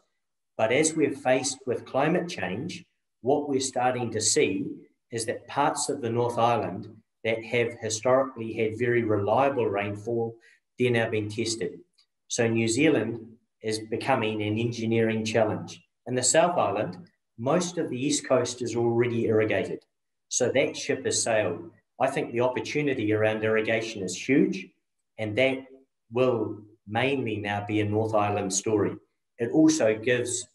But as we're faced with climate change, what we're starting to see is that parts of the North Island that have historically had very reliable rainfall, they're now being tested. So New Zealand is becoming an engineering challenge. In the South Island, most of the East Coast is already irrigated. So that ship has sailed. I think the opportunity around irrigation is huge, and that will mainly now be a North Island story. It also gives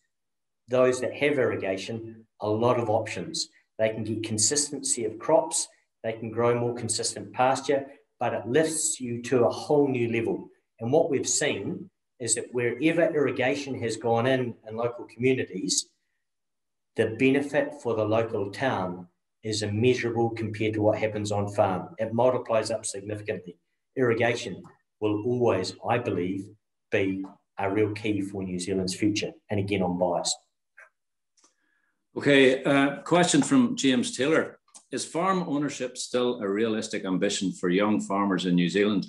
those that have irrigation a lot of options. They can get consistency of crops, they can grow more consistent pasture, but it lifts you to a whole new level. And what we've seen is that wherever irrigation has gone in in local communities, the benefit for the local town is immeasurable compared to what happens on farm. It multiplies up significantly. Irrigation will always, I believe, be a real key for New Zealand's future. And again, I'm biased. Okay, uh, question from James Taylor. Is farm ownership still a realistic ambition for young farmers in New Zealand?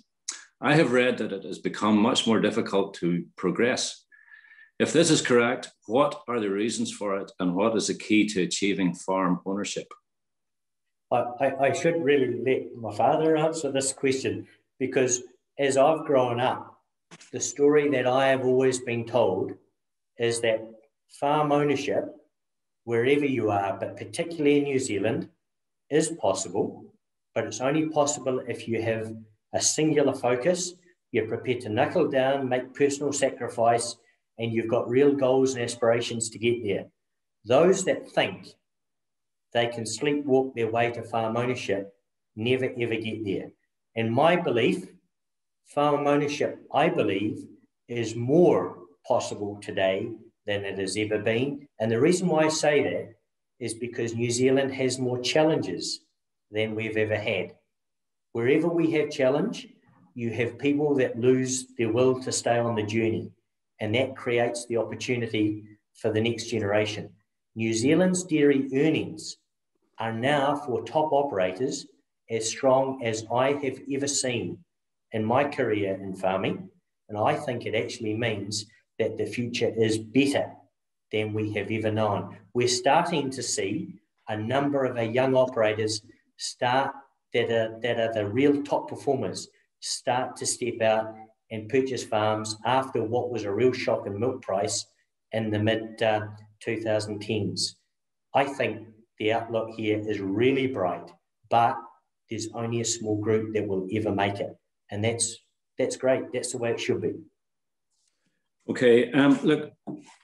I have read that it has become much more difficult to progress. If this is correct, what are the reasons for it and what is the key to achieving farm ownership? I, I, I should really let my father answer this question because as I've grown up, the story that I have always been told is that farm ownership wherever you are, but particularly in New Zealand, is possible, but it's only possible if you have a singular focus, you're prepared to knuckle down, make personal sacrifice, and you've got real goals and aspirations to get there. Those that think they can sleepwalk their way to farm ownership never ever get there. And my belief, farm ownership, I believe, is more possible today than it has ever been. And the reason why I say that is because New Zealand has more challenges than we've ever had. Wherever we have challenge, you have people that lose their will to stay on the journey, and that creates the opportunity for the next generation. New Zealand's dairy earnings are now for top operators as strong as I have ever seen in my career in farming. And I think it actually means that the future is better than we have ever known. We're starting to see a number of our young operators start that are, that are the real top performers start to step out and purchase farms after what was a real shock in milk price in the mid uh, 2010s. I think the outlook here is really bright, but there's only a small group that will ever make it. And that's that's great. That's the way it should be. Okay, um, look,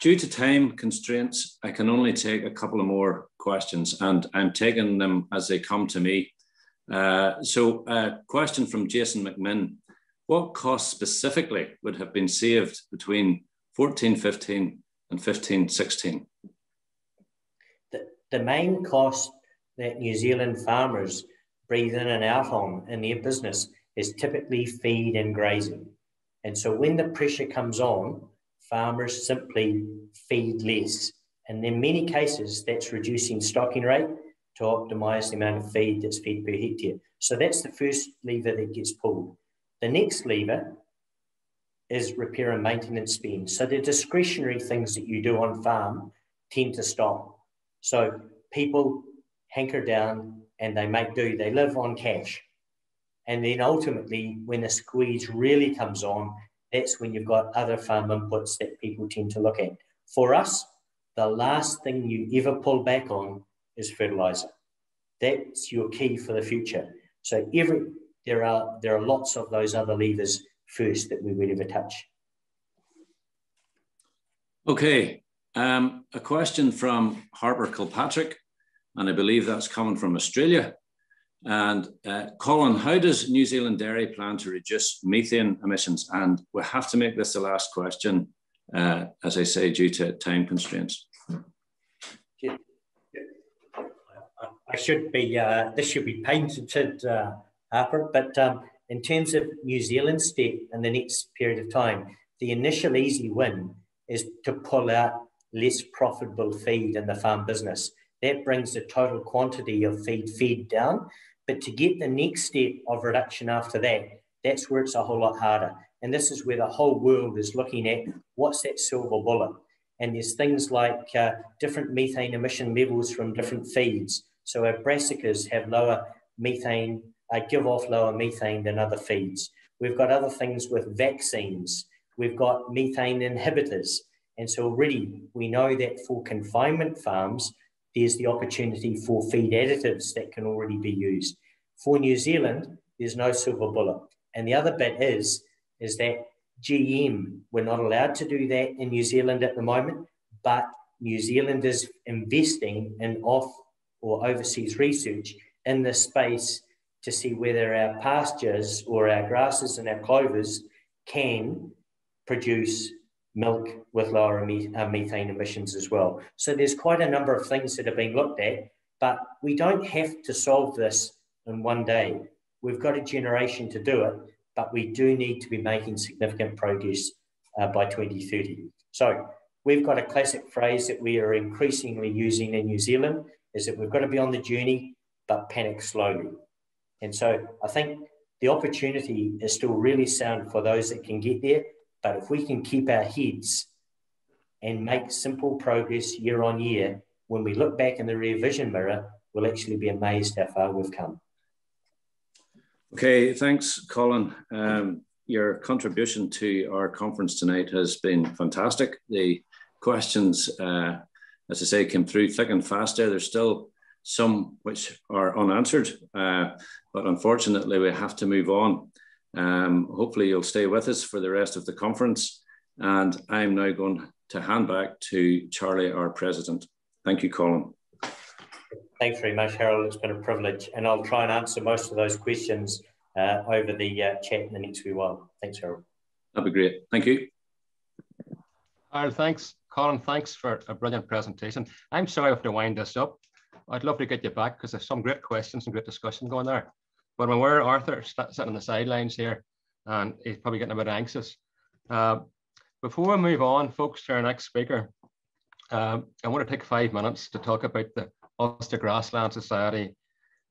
due to time constraints, I can only take a couple of more questions and I'm taking them as they come to me. Uh, so a question from Jason McMinn. What costs specifically would have been saved between 1415 and 1516? The, the main cost that New Zealand farmers breathe in and out on in their business is typically feed and grazing. And so when the pressure comes on, farmers simply feed less. And in many cases, that's reducing stocking rate to optimize the amount of feed that's fed per hectare. So that's the first lever that gets pulled. The next lever is repair and maintenance spend. So the discretionary things that you do on farm tend to stop. So people hanker down and they make do, they live on cash. And then ultimately, when the squeeze really comes on, that's when you've got other farm inputs that people tend to look at. For us, the last thing you ever pull back on is fertilizer. That's your key for the future. So every there are there are lots of those other levers first that we would ever touch. Okay, um, a question from Harper Kilpatrick, and I believe that's coming from Australia. And uh, Colin, how does New Zealand Dairy plan to reduce methane emissions? And we have to make this the last question, uh, as I say, due to time constraints. I should be, uh, this should be painted, uh, Harper, but um, in terms of New Zealand step in the next period of time, the initial easy win is to pull out less profitable feed in the farm business. That brings the total quantity of feed fed down. But to get the next step of reduction after that, that's where it's a whole lot harder. And this is where the whole world is looking at what's that silver bullet. And there's things like uh, different methane emission levels from different feeds. So our brassicas have lower methane, uh, give off lower methane than other feeds. We've got other things with vaccines. We've got methane inhibitors. And so already we know that for confinement farms, there's the opportunity for feed additives that can already be used. For New Zealand, there's no silver bullet. And the other bit is, is that GM, we're not allowed to do that in New Zealand at the moment, but New Zealand is investing in off or overseas research in this space to see whether our pastures or our grasses and our clovers can produce milk with lower uh, methane emissions as well. So there's quite a number of things that are being looked at, but we don't have to solve this in one day. We've got a generation to do it, but we do need to be making significant progress uh, by 2030. So we've got a classic phrase that we are increasingly using in New Zealand is that we've got to be on the journey, but panic slowly. And so I think the opportunity is still really sound for those that can get there, but if we can keep our heads and make simple progress year on year, when we look back in the rear vision mirror, we'll actually be amazed how far we've come. Okay, thanks, Colin. Um, your contribution to our conference tonight has been fantastic. The questions, uh, as I say, came through thick and fast there. There's still some which are unanswered, uh, but unfortunately, we have to move on. Um, hopefully, you'll stay with us for the rest of the conference. And I'm now going to hand back to Charlie, our president. Thank you, Colin. Thanks very much, Harold. It's been a privilege. And I'll try and answer most of those questions uh, over the uh, chat in the next few while. Thanks, Harold. That'd be great. Thank you. Harold, thanks. Colin, thanks for a brilliant presentation. I'm sorry I have to wind this up. I'd love to get you back because there's some great questions and great discussion going there. But when we're Arthur sitting on the sidelines here, and he's probably getting a bit anxious. Uh, before we move on, folks, to our next speaker, um, I want to take five minutes to talk about the Ulster Grassland Society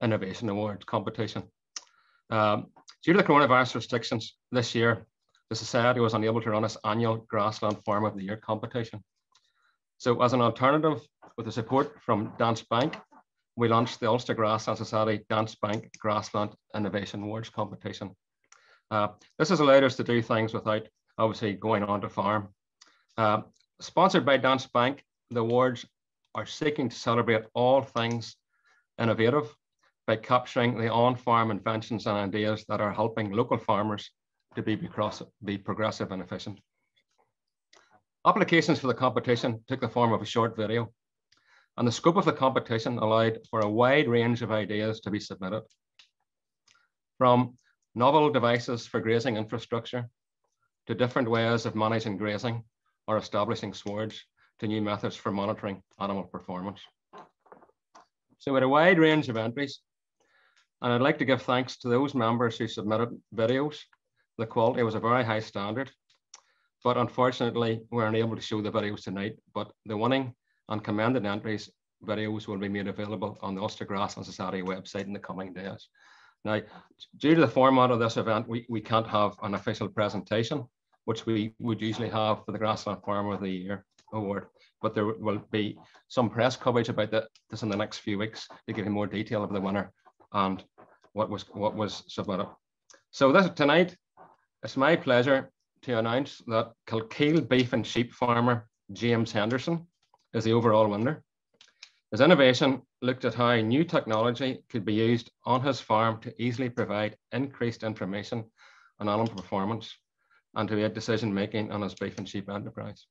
Innovation Awards competition. Um, due to the coronavirus restrictions this year, the Society was unable to run its annual Grassland Farm of the Year competition. So as an alternative, with the support from Danske Bank, we launched the Ulster Grassland Society Danske Bank Grassland Innovation Awards competition. Uh, this has allowed us to do things without obviously going on to farm. Uh, sponsored by Danske Bank, the awards are seeking to celebrate all things innovative by capturing the on-farm inventions and ideas that are helping local farmers to be, be progressive and efficient. Applications for the competition took the form of a short video and the scope of the competition allowed for a wide range of ideas to be submitted. From novel devices for grazing infrastructure to different ways of managing grazing or establishing swards to new methods for monitoring animal performance. So we had a wide range of entries, and I'd like to give thanks to those members who submitted videos. The quality was a very high standard, but unfortunately, we weren't able to show the videos tonight, but the winning and commended entries videos will be made available on the Ulster Grassland Society website in the coming days. Now, due to the format of this event, we, we can't have an official presentation, which we would usually have for the Grassland Farmer of the Year award, but there will be some press coverage about this in the next few weeks to give you more detail of the winner and what was what was submitted. So this tonight, it's my pleasure to announce that Kilkeel beef and sheep farmer James Henderson is the overall winner. His innovation looked at how new technology could be used on his farm to easily provide increased information on animal performance and to aid decision making on his beef and sheep enterprise.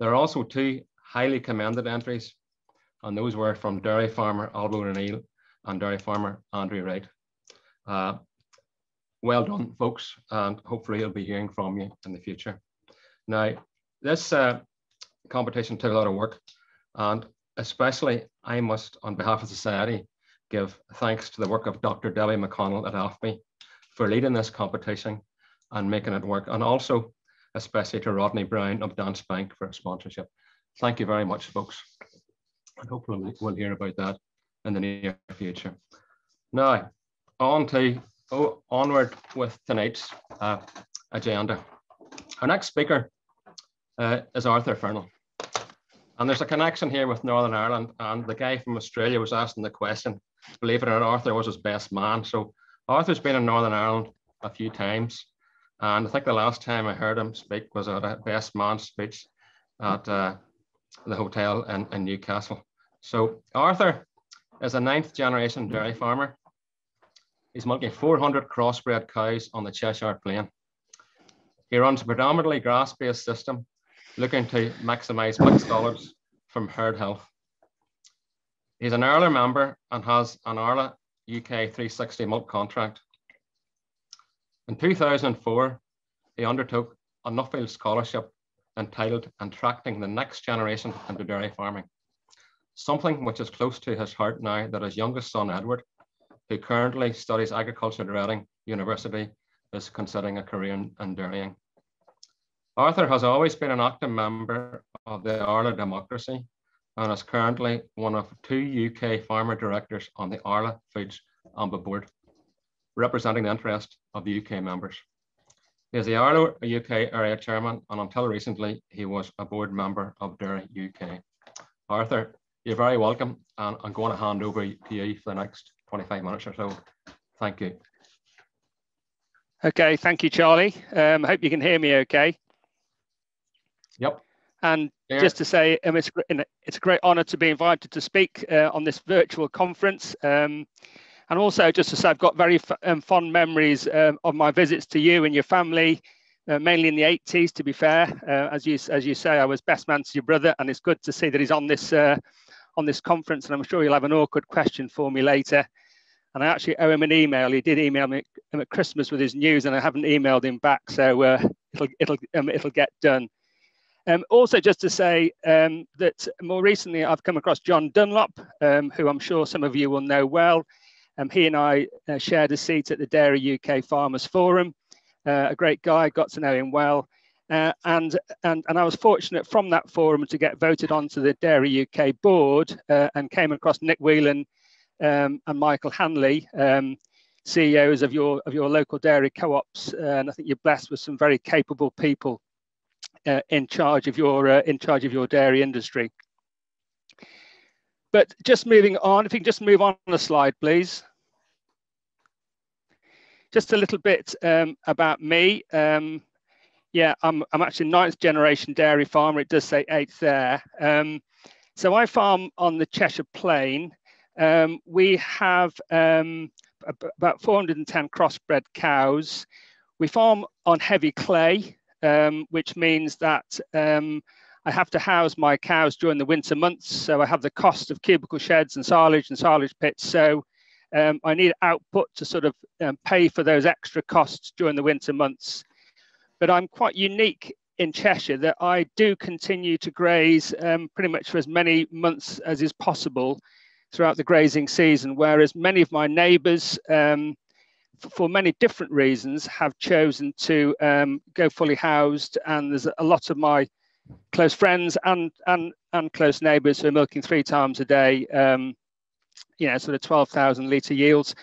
There are also two highly commended entries, and those were from dairy farmer Albo O'Neill and dairy farmer Andrew Wright. Uh, well done, folks, and hopefully you'll be hearing from you in the future. Now, this uh, competition took a lot of work, and especially I must, on behalf of society, give thanks to the work of Dr. Debbie McConnell at AFBI for leading this competition and making it work, and also especially to Rodney Brown of Danske Bank for sponsorship. Thank you very much, folks. And hopefully we'll hear about that in the near future. Now, on to oh, onward with tonight's uh, agenda. Our next speaker uh, is Arthur Fearnell. And there's a connection here with Northern Ireland. And the guy from Australia was asking the question. Believe it or not, Arthur was his best man. So Arthur's been in Northern Ireland a few times. And I think the last time I heard him speak was at a best man speech at uh, the hotel in, in Newcastle. So Arthur is a ninth generation dairy farmer. He's milking 400 crossbred cows on the Cheshire Plain. He runs a predominantly grass-based system, looking to maximize milk solids from herd health. He's an Arla member and has an Arla UK 360 milk contract. In 2004, he undertook a Nuffield scholarship entitled Attracting the Next Generation into Dairy Farming, something which is close to his heart now that his youngest son, Edward, who currently studies agriculture at Reading University, is considering a career in dairying. Arthur has always been an active member of the Arla Democracy and is currently one of two UK farmer directors on the Arla Foods Amba board, representing the interest of the UK members. He is the Arla UK area chairman, and until recently, he was a board member of Dairy UK. Arthur, you're very welcome, and I'm going to hand over to you for the next 25 minutes or so. Thank you. Okay, thank you, Charlie. Um, I hope you can hear me okay. Yep. And yeah. just to say, um, it's, it's a great honour to be invited to speak uh, on this virtual conference. Um, and also, just to say, I've got very um, fond memories um, of my visits to you and your family, uh, mainly in the 80s, to be fair. Uh, as, you, as you say, I was best man to your brother, and it's good to see that he's on this, uh, on this conference. And I'm sure you'll have an awkward question for me later and I actually owe him an email. He did email me at Christmas with his news, and I haven't emailed him back, so uh, it'll it'll um, it'll get done. Um, also, just to say um, that more recently I've come across John Dunlop, um, who I'm sure some of you will know well. Um, he and I uh, shared a seat at the Dairy UK Farmers Forum. Uh, a great guy, got to know him well. Uh, and, and, and I was fortunate from that forum to get voted onto the Dairy UK board uh, and came across Nick Whelan um, and Michael Hanley, um, CEOs of your of your local dairy co-ops, uh, and I think you're blessed with some very capable people uh, in charge of your uh, in charge of your dairy industry. But just moving on, if you can just move on the slide, please. Just a little bit um, about me. Um, yeah, I'm, I'm actually ninth generation dairy farmer. It does say eighth there. Um, so I farm on the Cheshire Plain. Um, we have um, about 410 crossbred cows. We farm on heavy clay, um, which means that um, I have to house my cows during the winter months. So I have the cost of cubicle sheds and silage and silage pits. So um, I need output to sort of um, pay for those extra costs during the winter months. But I'm quite unique in Cheshire that I do continue to graze pretty much for as many months as is possible throughout the grazing season, whereas many of my neighbours, um, for many different reasons, have chosen to um, go fully housed. And there's a lot of my close friends and and and close neighbours who are milking three times a day. Um, you know, sort of 12,000 litre yields.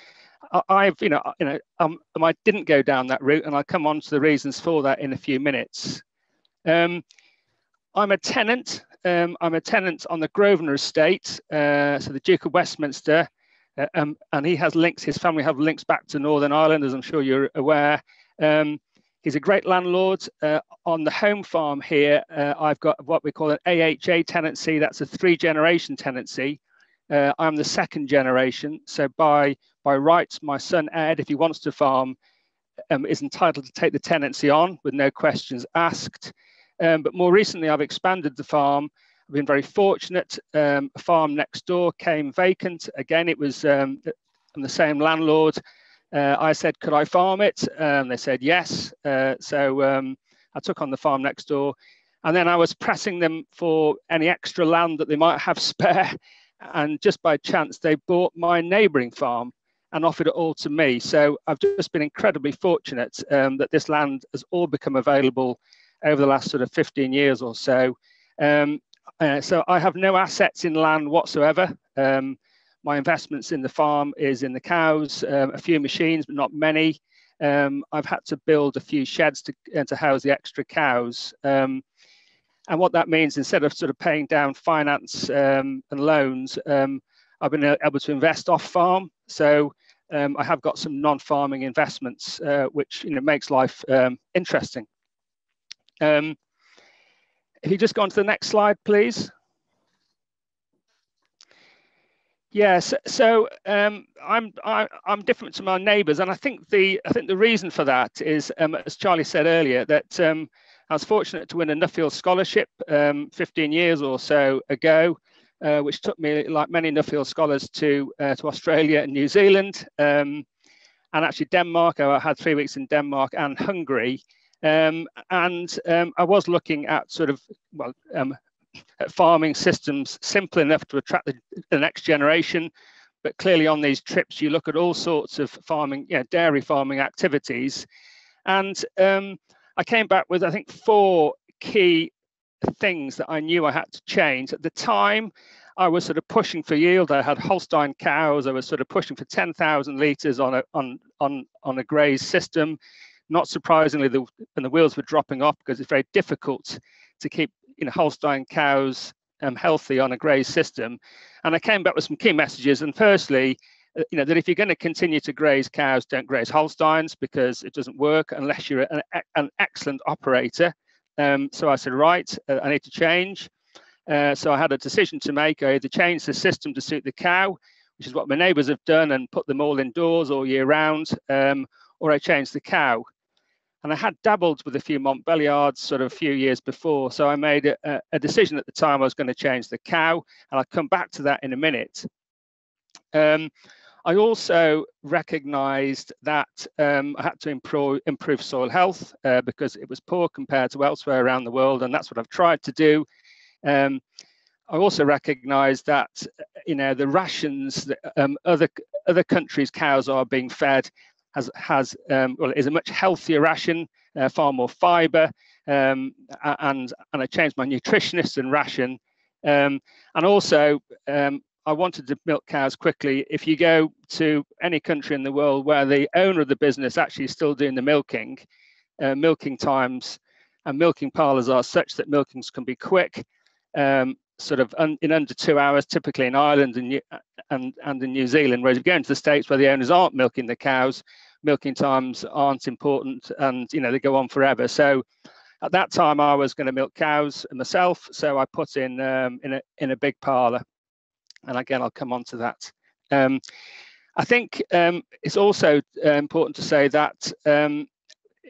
I've, you know, you know, um, I didn't go down that route, and I'll come on to the reasons for that in a few minutes. Um, I'm a tenant um, I'm a tenant on the Grosvenor estate, uh, so the Duke of Westminster, um, and he has links, his family have links back to Northern Ireland, as I'm sure you're aware. Um, He's a great landlord. Uh, on the home farm here, uh, I've got what we call an AHA tenancy. That's a three generation tenancy. Uh, I'm the second generation. So by, by rights, my son Ed, if he wants to farm, um, is entitled to take the tenancy on with no questions asked. Um, but more recently, I've expanded the farm. I've been very fortunate. Um, a farm next door came vacant. Again, it was um, the same landlord uh, I said, could I farm it? And they said yes. Uh, so um, I took on the farm next door. And then I was pressing them for any extra land that they might have spare. And just by chance, they bought my neighboring farm and offered it all to me. So I've just been incredibly fortunate um, that this land has all become available over the last sort of 15 years or so. Um, uh, so I have no assets in land whatsoever. Um, my investments in the farm is in the cows, um, a few machines, but not many. Um, I've had to build a few sheds to, uh, to house the extra cows. Um, and what that means, instead of sort of paying down finance um, and loans, um, I've been able to invest off farm. So um, I have got some non-farming investments, uh, which you know makes life interesting. If you just go on to the next slide, please. Yes, so um, I'm I, am i am different to my neighbours, and I think the I think the reason for that is, um, as Charlie said earlier, that um, I was fortunate to win a Nuffield scholarship um, 15 years or so ago, uh, which took me, like many Nuffield scholars, to uh, to Australia and New Zealand, um, and actually Denmark. I had three weeks in Denmark and Hungary, um, and I was looking at sort of well farming systems simple enough to attract the, the, next generation. But clearly, on these trips, you look at all sorts of farming, know, dairy farming activities. And um, I came back with, I think, four key things that I knew I had to change. At the time, I was sort of pushing for yield. I had Holstein cows. I was sort of pushing for 10,000 litres on a on on on a graze system. Not surprisingly, the and the wheels were dropping off because it's very difficult to keep you know Holstein cows um, healthy on a graze system. And I came back with some key messages. And firstly, uh, you know that if you're going to continue to graze cows, don't graze Holsteins because it doesn't work unless you're an, an excellent operator. Um, so I said, right, uh, I need to change. Uh, so I had a decision to make. I either change the system to suit the cow, which is what my neighbours have done, and put them all indoors all year round, um, or I change the cow and I had dabbled with a few Montbéliardes sort of a few years before. So I made a, a decision at the time I was going to change the cow, and I'll come back to that in a minute. Um, I also recognized that um, I had to improve, improve soil health uh, because it was poor compared to elsewhere around the world, and that's what I've tried to do. Um, I also recognized that you know the rations that um, other other countries' cows are being fed has has um, well is a much healthier ration, uh, far more fibre, um, and and I changed my nutritionist and ration, um, and also um, I wanted to milk cows quickly. If you go to any country in the world where the owner of the business actually is still doing the milking, uh, milking times and milking parlours are such that milkings can be quick. Um, sort of un, in under two hours, typically in Ireland and, and and in New Zealand. Whereas if you go into the states where the owners aren't milking the cows, milking times aren't important and you know they go on forever. So at that time i was going to milk cows myself so i put in um, in a in a big parlor and again i'll come on to that. Um, i think um, it's also uh, important to say that um,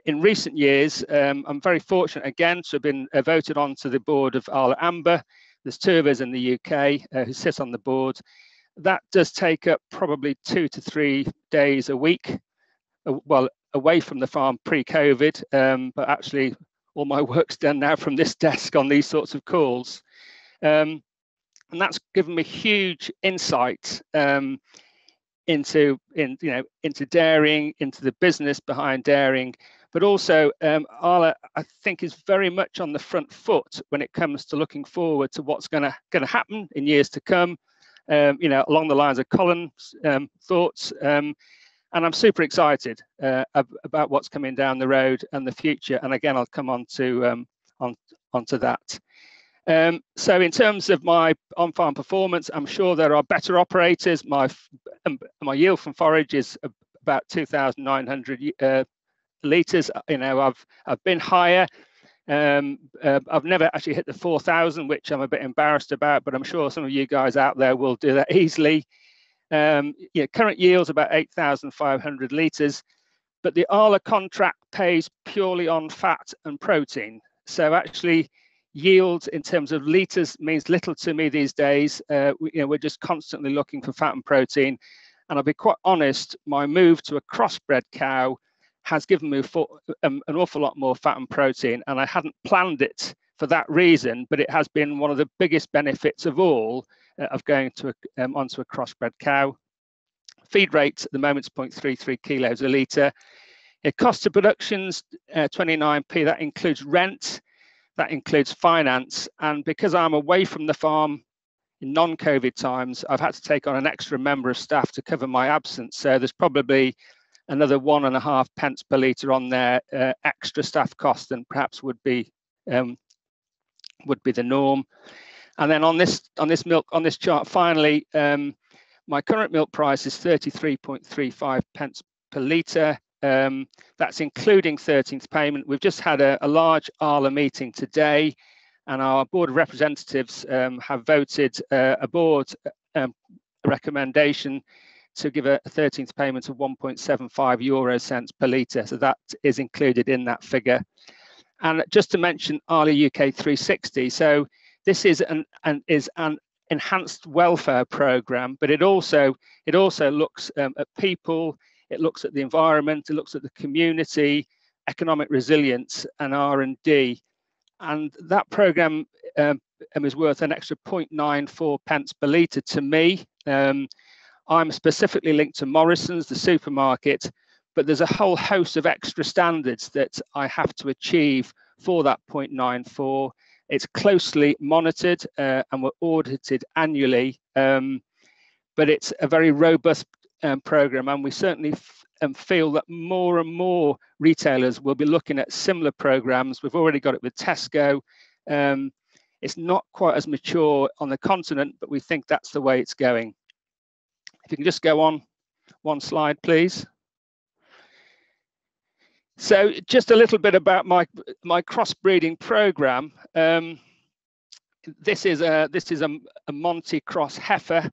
in recent years um, i'm very fortunate again to have been uh, voted on to the board of Arla Amba. There's two of us in the uk uh, who sit on the board. That does take up probably two to three days a week well away from the farm pre-COVID, um, but actually all my work's done now from this desk on these sorts of calls. Um, and that's given me huge insight um, into in you know into dairying, into the business behind dairying, but also um, Arla I think is very much on the front foot when it comes to looking forward to what's going to going to happen in years to come. Um, you know, along the lines of Colin's um, thoughts, um, and I'm super excited uh, about what's coming down the road and the future. And again, I'll come on to um, on onto that. Um, so in terms of my on-farm performance, I'm sure there are better operators. My um, my yield from forage is about 2,900 uh, litres. You know, I've I've been higher. Um, uh, I've never actually hit the 4,000, which I'm a bit embarrassed about, but I'm sure some of you guys out there will do that easily. Um, yeah, current yield's about 8,500 litres, but the Arla contract pays purely on fat and protein. So actually, yield in terms of litres means little to me these days. Uh, we, you know, we're just constantly looking for fat and protein. And I'll be quite honest, my move to a crossbred cow has given me um, an awful lot more fat and protein, and I hadn't planned it for that reason, but it has been one of the biggest benefits of all of going to a, um, onto a crossbred cow. Feed rate at the moment is 0.33 kilos a litre. It cost of production's uh, 29p. That includes rent, that includes finance, and because I'm away from the farm in non-COVID times, I've had to take on an extra member of staff to cover my absence. So there's probably another one and a half pence per litre on their uh, extra staff cost than perhaps would be um, would be the norm. And then on this on this milk on this chart, finally, um, my current milk price is 33.35 pence per litre. Um, that's including 13th payment. We've just had a, a large ARLA meeting today, and our board of representatives um, have voted uh, a board um, recommendation to give a 13th payment of 1.75 euro cents per litre. So that is included in that figure. And just to mention ARLA UK 360. So this is an, is an enhanced welfare program, but it also it also looks um, at people, it looks at the environment, it looks at the community, economic resilience, and R and D. And that program um, is worth an extra 0.94 pence per litre to me. Um, I'm specifically linked to Morrison's, the supermarket, but there's a whole host of extra standards that I have to achieve for that 0.94. It's closely monitored uh, and we're audited annually, um, but it's a very robust um, program, and we certainly um, feel that more and more retailers will be looking at similar programs. We've already got it with Tesco. Um, it's not quite as mature on the continent, but we think that's the way it's going. If you can just go on one slide, please. So just a little bit about my my crossbreeding program. Um, this is a this is a, a Monty Cross heifer,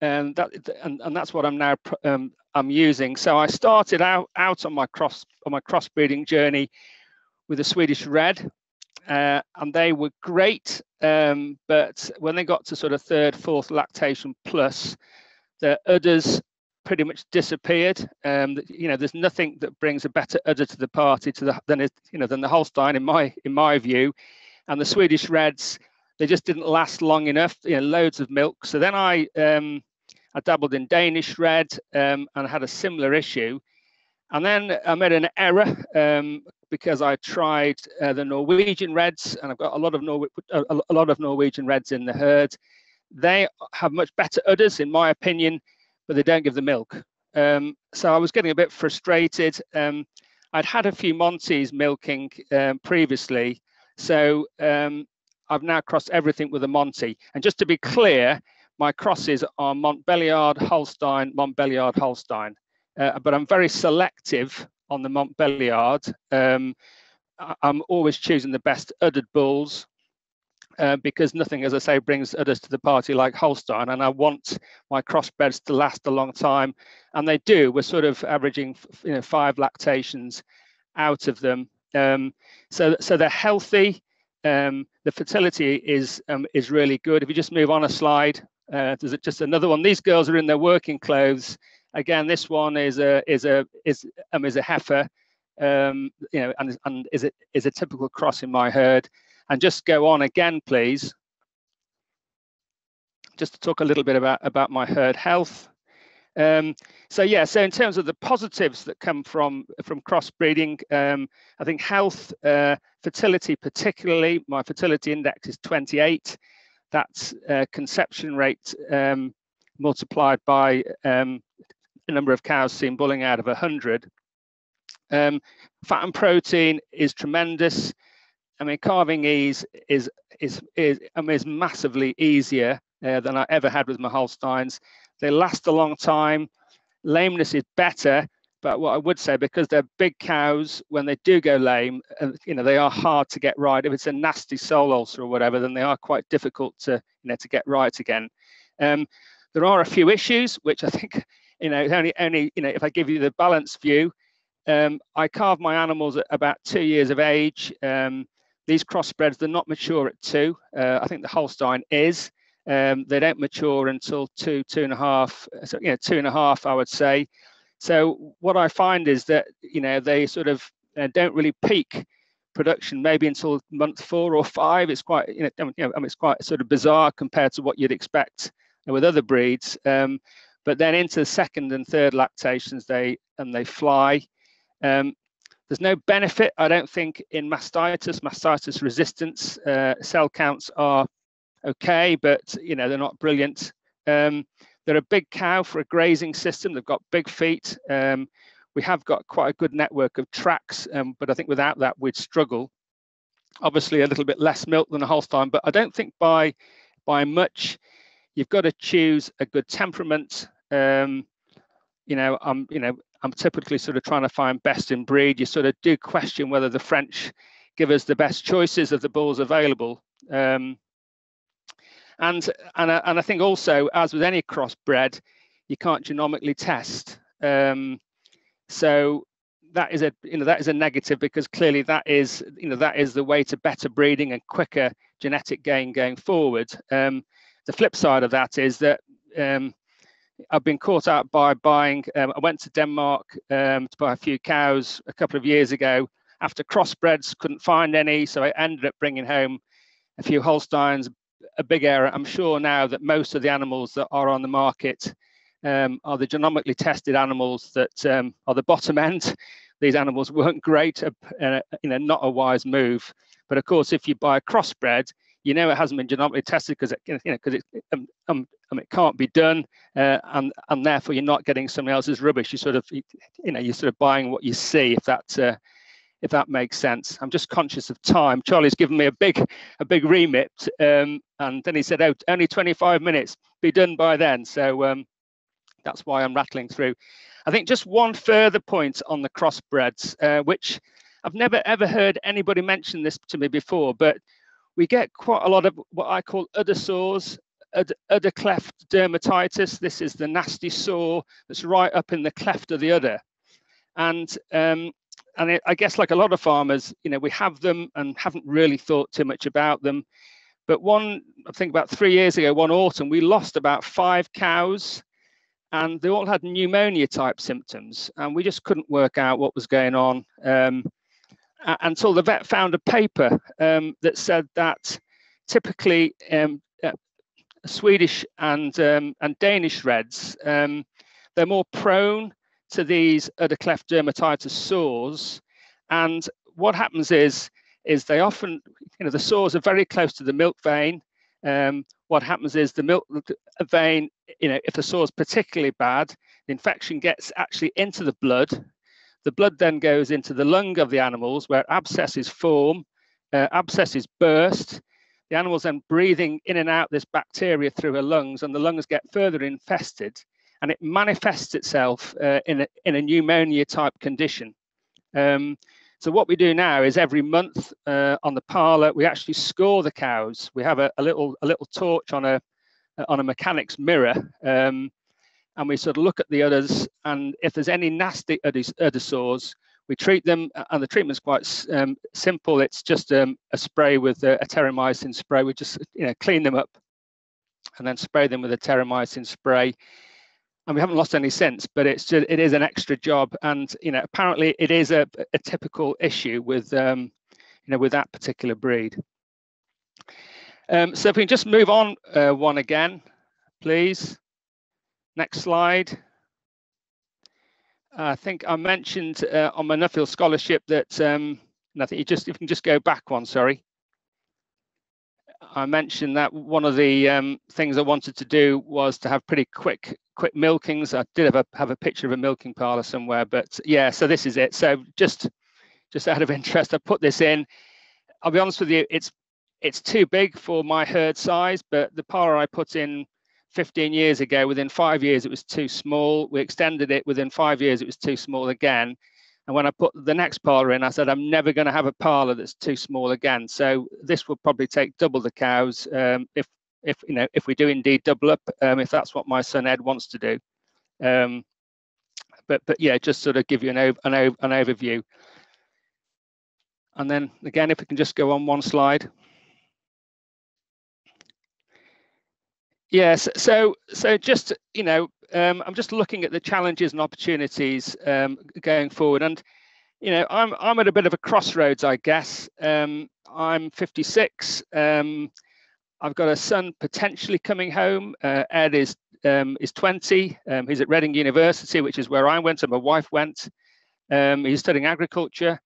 and that and, and that's what I'm now um, I'm using. So I started out out on my cross on my crossbreeding journey with a Swedish Red, uh, and they were great. Um, but when they got to sort of third, fourth lactation plus, the udders pretty much disappeared. Um, you know, there's nothing that brings a better udder to the party to the, than you know than the Holstein in my in my view, and the Swedish Reds they just didn't last long enough. You know, loads of milk. So then I um, I dabbled in Danish Red um, and had a similar issue, and then I made an error um, because I tried uh, the Norwegian Reds, and I've got a lot of Nor- a, a lot of Norwegian Reds in the herd. They have much better udders, in my opinion, but they don't give the milk. Um, so I was getting a bit frustrated. Um, I'd had a few Monties milking um, previously, so um, I've now crossed everything with a Monty. And just to be clear, my crosses are Montbéliarde Holstein, Montbéliarde Holstein. Uh, but I'm very selective on the Montbéliarde. Um, I'm always choosing the best uddered bulls uh, because nothing, as I say, brings udders to the party like Holstein. And I want my crossbreds to last a long time, and they do. We're sort of averaging, you know, five lactations out of them. Um, so, so they're healthy. Um, the fertility is um, is really good. If you just move on a slide, uh, there's just another one. These girls are in their working clothes. Again, this one is a is a is um, is a heifer, um, you know, and and is a is a typical cross in my herd and just go on again, please. Just to talk a little bit about, about my herd health. Um, so yeah, so in terms of the positives that come from from crossbreeding, um, I think health, uh, fertility particularly, my fertility index is 28. That's uh, conception rate um, multiplied by um, the number of cows seen bulling out of 100. Um, fat and protein is tremendous. I mean, calving ease is is is I mean, is massively easier uh, than I ever had with my Holsteins. They last a long time. Lameness is better, but what I would say, because they're big cows, when they do go lame, you know, they are hard to get right. If it's a nasty sole ulcer or whatever, then they are quite difficult to, you know, to get right again. Um, there are a few issues, which I think, you know, only, only, you know, if I give you the balanced view, um, I calve my animals at about two years of age. Um, these crossbreds, they're not mature at two. Uh, I think the Holstein is. Um, they don't mature until two, two and a half, so, you know, two and a half, I would say. So what I find is that, you know, they sort of uh, don't really peak production maybe until month four or five. It's quite, you know, you know I mean, it's quite sort of bizarre compared to what you'd expect with other breeds. Um, but then into the second and third lactations, they and they fly. Um, there's no benefit, I don't think, in mastitis. Mastitis resistance uh, cell counts are okay, but you know they're not brilliant. Um, they're a big cow for a grazing system. They've got big feet. Um, we have got quite a good network of tracks, um, but I think without that we'd struggle. Obviously, a little bit less milk than a Holstein, but I don't think by by much. You've got to choose a good temperament. Um, you know, I'm you know I'm typically sort of trying to find best in breed. You sort of do question whether the French give us the best choices of the bulls available. Um, and and I, and I think also, as with any crossbred, you can't genomically test. Um, so that is a you know that is a negative because clearly that is you know that is the way to better breeding and quicker genetic gain going forward. Um, the flip side of that is that um, I've been caught out by buying. Um, I went to Denmark um, to buy a few cows a couple of years ago. After crossbreds, couldn't find any, so I ended up bringing home a few Holsteins, a big error. I'm sure now that most of the animals that are on the market um, are the genomically tested animals that um, are the bottom end. These animals weren't great, uh, uh, you know, not a wise move. But of course, if you buy a crossbred, you know it hasn't been genomically tested because it, you know, because it, um, um, um, it can't be done, uh, and and therefore you're not getting somebody else's rubbish. You sort of, you, know, you're sort of buying what you see. If that uh, if that makes sense. I'm just conscious of time. Charlie's given me a big a big remit, um, and then he said, "Oh, only 25 minutes. Be done by then." So um, that's why I'm rattling through. I think just one further point on the crossbreds, uh, which I've never ever heard anybody mention this to me before, but we get quite a lot of what I call udder sores, udder cleft dermatitis. This is the nasty sore that's right up in the cleft of the udder. And um, and it, I guess like a lot of farmers, you know, we have them and haven't really thought too much about them. But one, I think about three years ago, one autumn, we lost about five cows and they all had pneumonia type symptoms. And we just couldn't work out what was going on. Um, until the vet found a paper um, that said that typically um, uh, Swedish and um, and Danish reds um, they're more prone to these udder cleft dermatitis sores, and what happens is is they often you know the sores are very close to the milk vein. Um, what happens is the milk vein you know if the sore is particularly bad, the infection gets actually into the blood the blood then goes into the lung of the animals where abscesses form, uh, abscesses burst. The animal's then breathing in and out this bacteria through her lungs, and the lungs get further infested, and it manifests itself uh, in, a, in a pneumonia type condition. Um, so what we do now is every month uh, on the parlour, we actually score the cows. We have a, a little a little torch on a on a mechanic's mirror, um, and we sort of look at the udders and if there's any nasty udder sores we treat them and the treatment's quite um, simple. It's just um, a spray with a, a terramycin spray. We just you know clean them up and then spray them with a terramycin spray. And we haven't lost any since but it's just it is an extra job. And you know apparently it is a, a typical issue with um, you know with that particular breed. Um, so if we can just move on uh, one again please Next slide. I think I mentioned uh, on my Nuffield scholarship that um, I think you just if you can just go back one, sorry. I mentioned that one of the um, things I wanted to do was to have pretty quick quick milkings. I did have a have a picture of a milking parlor somewhere, but yeah, so this is it. So just just out of interest, I put this in. I'll be honest with you, it's it's too big for my herd size, but the parlor I put in 15 years ago. Within five years, it was too small. We extended it. Within five years, it was too small again. And when I put the next parlour in, I said, I'm never going to have a parlour that's too small again. So this will probably take double the cows um, if, if, you know, if we do indeed double up, um, if that's what my son Ed wants to do. Um, but, but yeah, just sort of give you an, an, an overview. And then again, if we can just go on one slide. Yes, so so just you know, um, I'm just looking at the challenges and opportunities um, going forward, and you know, I'm I'm at a bit of a crossroads, I guess. Um, I'm 56. Um, I've got a son potentially coming home. Uh, Ed is um, is 20. Um, he's at Reading University, which is where I went and my wife went. he's studying agriculture.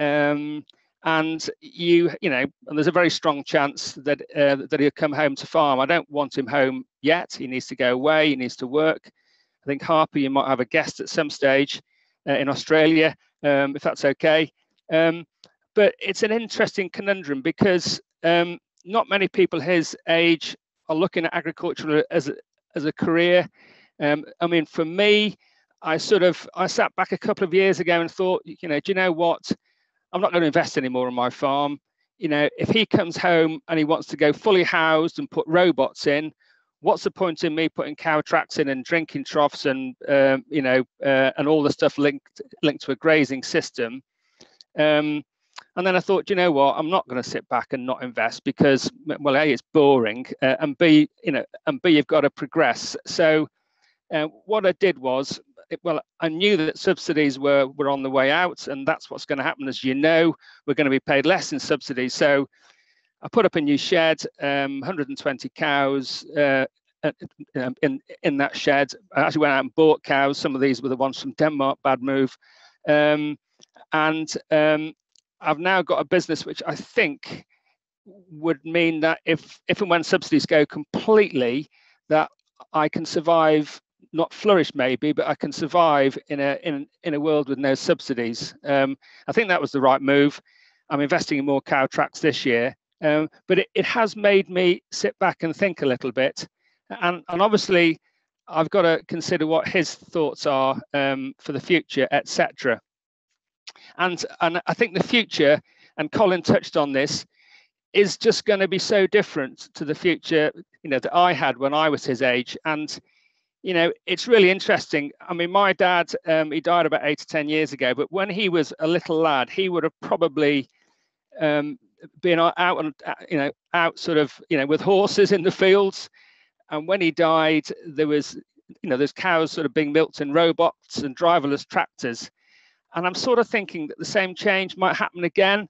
Um, and you you know and there's a very strong chance that uh, that he'll come home to farm. I don't want him home yet. He needs to go away. He needs to work. I think harper you might have a guest at some stage uh, in australia um, if that's okay. Um, but it's an interesting conundrum because um, not many people his age are looking at agriculture as a, as a career. Um, i mean for me i sort of i sat back a couple of years ago and thought you know do you know what I'm not going to invest anymore on my farm. You know, if he comes home and he wants to go fully housed and put robots in, what's the point in me putting cow tracks in and drinking troughs and um, you know uh, and all the stuff linked linked to a grazing system? Um, and then I thought, you know what, I'm not going to sit back and not invest because, well, a it's boring, uh, and b you know, and b you've got to progress. So uh, what I did was well, I knew that subsidies were were on the way out, and that's what's going to happen. As you know, we're going to be paid less in subsidies. So I put up a new shed, um, 120 cows uh, in in that shed. I actually went out and bought cows. Some of these were the ones from Denmark. Bad move. Um, and um, I've now got a business which I think would mean that if if and when subsidies go completely, that I can survive not flourish maybe, but I can survive in a in in a world with no subsidies. Um, I think that was the right move. I'm investing in more cow tracks this year, um, but it, it has made me sit back and think a little bit, and and obviously I've got to consider what his thoughts are um, for the future, etc. And and I think the future, and Colin touched on this, is just going to be so different to the future you know that I had when I was his age, and you know, it's really interesting. I mean, my dad, um, he died about eight to 10 years ago, but when he was a little lad, he would have probably um, been out and, uh, you know, out sort of, you know, with horses in the fields. And when he died, there was, you know, there's cows sort of being milked in robots and driverless tractors. And I'm sort of thinking that the same change might happen again.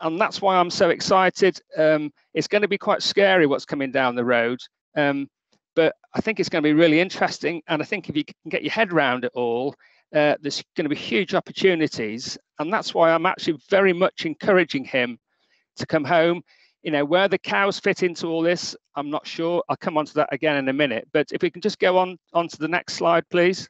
And that's why I'm so excited. Um, it's going to be quite scary what's coming down the road. Um, but I think it's going to be really interesting. And I think if you can get your head around it all, uh, there's going to be huge opportunities. And that's why I'm actually very much encouraging him to come home. You know, where the cows fit into all this, I'm not sure. I'll come on to that again in a minute. But if we can just go on, on to the next slide, please.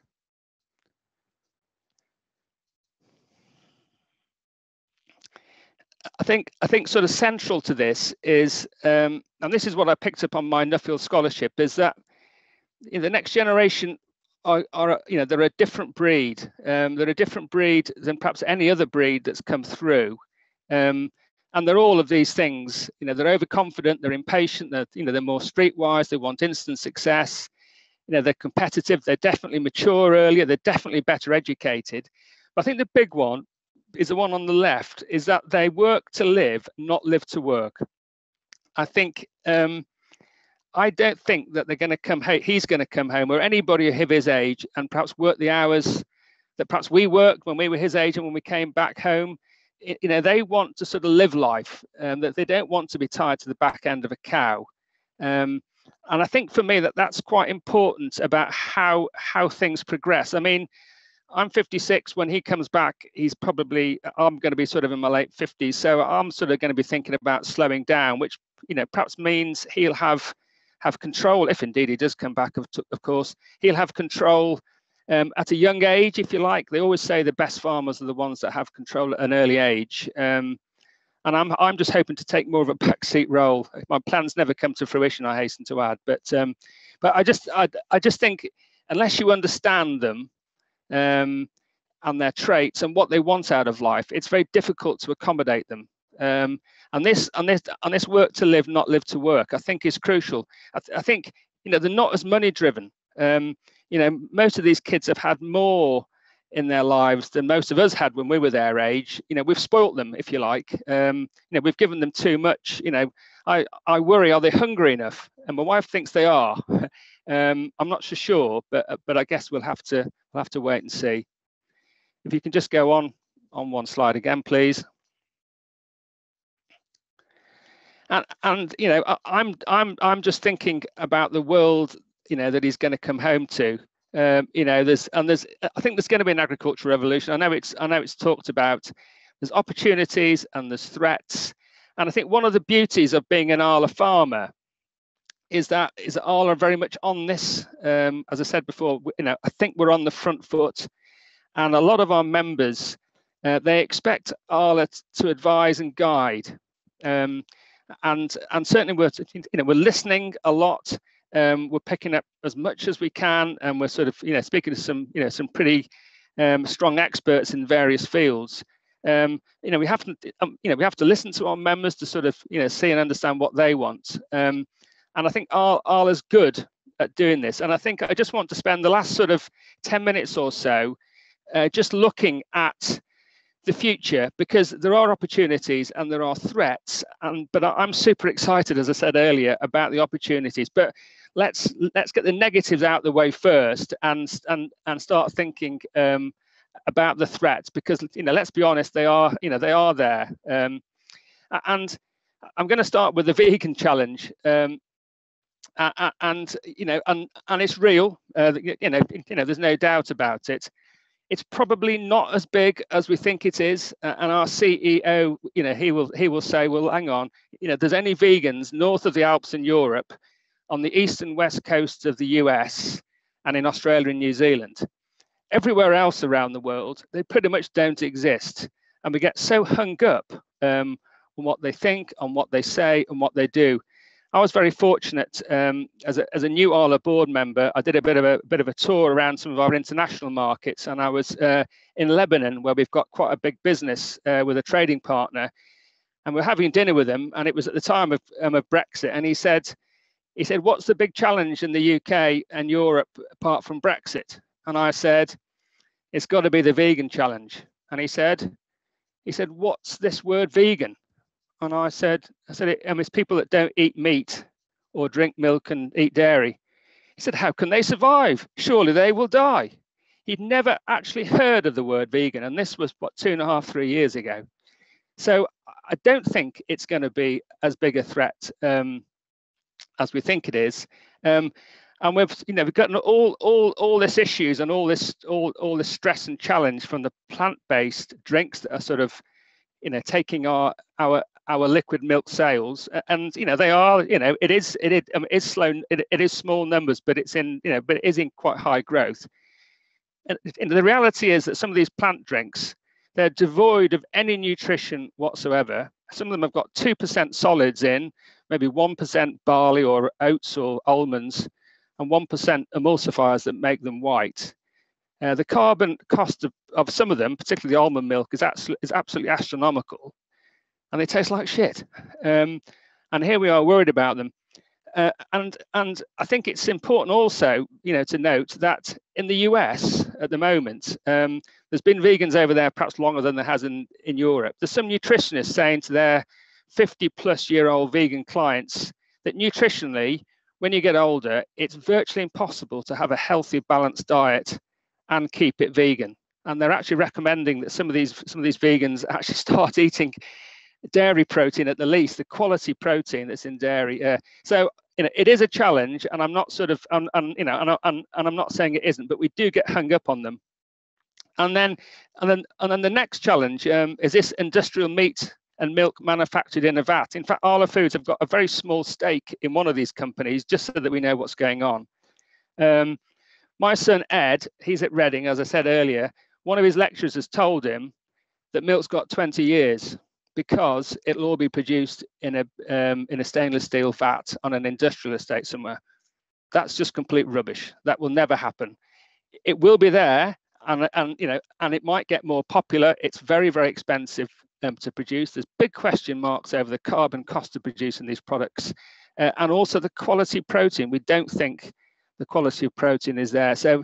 I think I think sort of central to this is, um, and this is what I picked up on my Nuffield scholarship, is that in the next generation are, are you know they're a different breed. Um, they're a different breed than perhaps any other breed that's come through, um, and they're all of these things. You know, they're overconfident, they're impatient, they're you know they're more streetwise, they want instant success. You know, they're competitive, they're definitely mature earlier, they're definitely better educated. But I think the big one is the one on the left, is that they work to live, not live to work. I think um, I don't think that they're going to come. He's going to come home, or anybody of his age, and perhaps work the hours that perhaps we worked when we were his age and when we came back home. You know, they want to sort of live life, um, that they don't want to be tied to the back end of a cow. Um, and I think for me that that's quite important about how how things progress. I mean, I'm 56. When he comes back, he's probably, I'm going to be sort of in my late 50s. So I'm sort of going to be thinking about slowing down, which, you know, perhaps means he'll have have control, if indeed he does come back, of, of course, he'll have control um, at a young age, if you like. They always say the best farmers are the ones that have control at an early age. Um, and I'm, I'm just hoping to take more of a backseat role. My plans never come to fruition, I hasten to add. But um, but I just I, I just think unless you understand them um, and their traits and what they want out of life, it's very difficult to accommodate them. Um, and this and this and this work to live, not live to work, I think is crucial. I, th- I think you know they're not as money driven. Um, you know, most of these kids have had more in their lives than most of us had when we were their age. You know, we've spoilt them, if you like. Um, you know, we've given them too much. You know, I, I worry, are they hungry enough? And my wife thinks they are. um, I'm not so sure, but but I guess we'll have to we'll have to wait and see. If you can just go on on one slide again, please. And and you know, I, I'm I'm I'm just thinking about the world, you know, that he's going to come home to um, you know, there's and there's I think there's going to be an agricultural revolution. I know it's I know it's talked about. There's opportunities and there's threats, and I think one of the beauties of being an Arla farmer is that is that Arla are very much on this. Um, as I said before, you know, I think we're on the front foot, and a lot of our members uh, they expect Arla to advise and guide. Um, and and certainly we're you know we're listening a lot um, we're picking up as much as we can, and we're sort of you know speaking to some you know some pretty um, strong experts in various fields. Um, you know we have to um, you know we have to listen to our members to sort of you know see and understand what they want. Um, and I think Arla is good at doing this. And I think I just want to spend the last sort of 10 minutes or so uh, just looking at the future because there are opportunities and there are threats and but i'm super excited as i said earlier about the opportunities but let's let's get the negatives out the way first and and and start thinking um, about the threats because you know let's be honest they are you know they are there um, and i'm going to start with the vegan challenge um, and you know and and it's real uh, you know you know there's no doubt about it it's probably not as big as we think it is and our ceo you know he will he will say well hang on you know there's any vegans north of the alps in europe on the east and west coasts of the US and in Australia and New Zealand. Everywhere else around the world, they pretty much don't exist. And we get so hung up um, on what they think, on what they say, and what they do. I was very fortunate um, as, a, as a new Arla board member. I did a bit of a bit of a tour around some of our international markets, and I was uh, in Lebanon, where we've got quite a big business uh, with a trading partner, and we are having dinner with him. And it was at the time of, um, of Brexit, and he said, he said, What's the big challenge in the UK and Europe apart from Brexit? And I said, It's got to be the vegan challenge. And he said, he said, What's this word vegan? And I said, I said, it, um, it's people that don't eat meat or drink milk and eat dairy. He said, How can they survive? Surely they will die. He'd never actually heard of the word vegan. And this was, what, two and a half, three years ago. So I don't think it's going to be as big a threat um, as we think it is. Um, and we've you know we've gotten all all all this issues and all this all all this stress and challenge from the plant-based drinks that are sort of you know taking our our our liquid milk sales. And you know they are you know it is it is, slow it, it is small numbers but it's in you know but it is in quite high growth. And, and the reality is that some of these plant drinks they're devoid of any nutrition whatsoever. Some of them have got 2% solids in maybe 1% barley or oats or almonds, and 1% emulsifiers that make them white. Uh, the carbon cost of, of some of them, particularly the almond milk, is, absolutely, is absolutely astronomical, and they taste like shit. Um, and here we are worried about them. Uh, and and I think it's important also, you know, to note that in the US at the moment, um, there's been vegans over there perhaps longer than there has in in Europe. There's some nutritionists saying to their 50 plus year old vegan clients that nutritionally, when you get older, it's virtually impossible to have a healthy, balanced diet and keep it vegan. And they're actually recommending that some of these some of these vegans actually start eating dairy protein at the least, the quality protein that's in dairy. Uh, so you know, it is a challenge, and I'm not sort of, and, and you know, and, and, and I'm not saying it isn't, but we do get hung up on them. And then, and then, and then the next challenge um, is this industrial meat and milk manufactured in a vat. In fact, Arla Foods have got a very small stake in one of these companies just so that we know what's going on. Um, my son Ed, he's at Reading, as I said earlier, one of his lecturers has told him that milk's got 20 years because it'll all be produced in a um, in a stainless steel vat on an industrial estate somewhere. that's just complete rubbish. That will never happen. It will be there, and and you know, and it might get more popular. It's very very expensive um, to produce. There's big question marks over the carbon cost of producing these products, uh, and also the quality protein. We don't think the quality of protein is there. So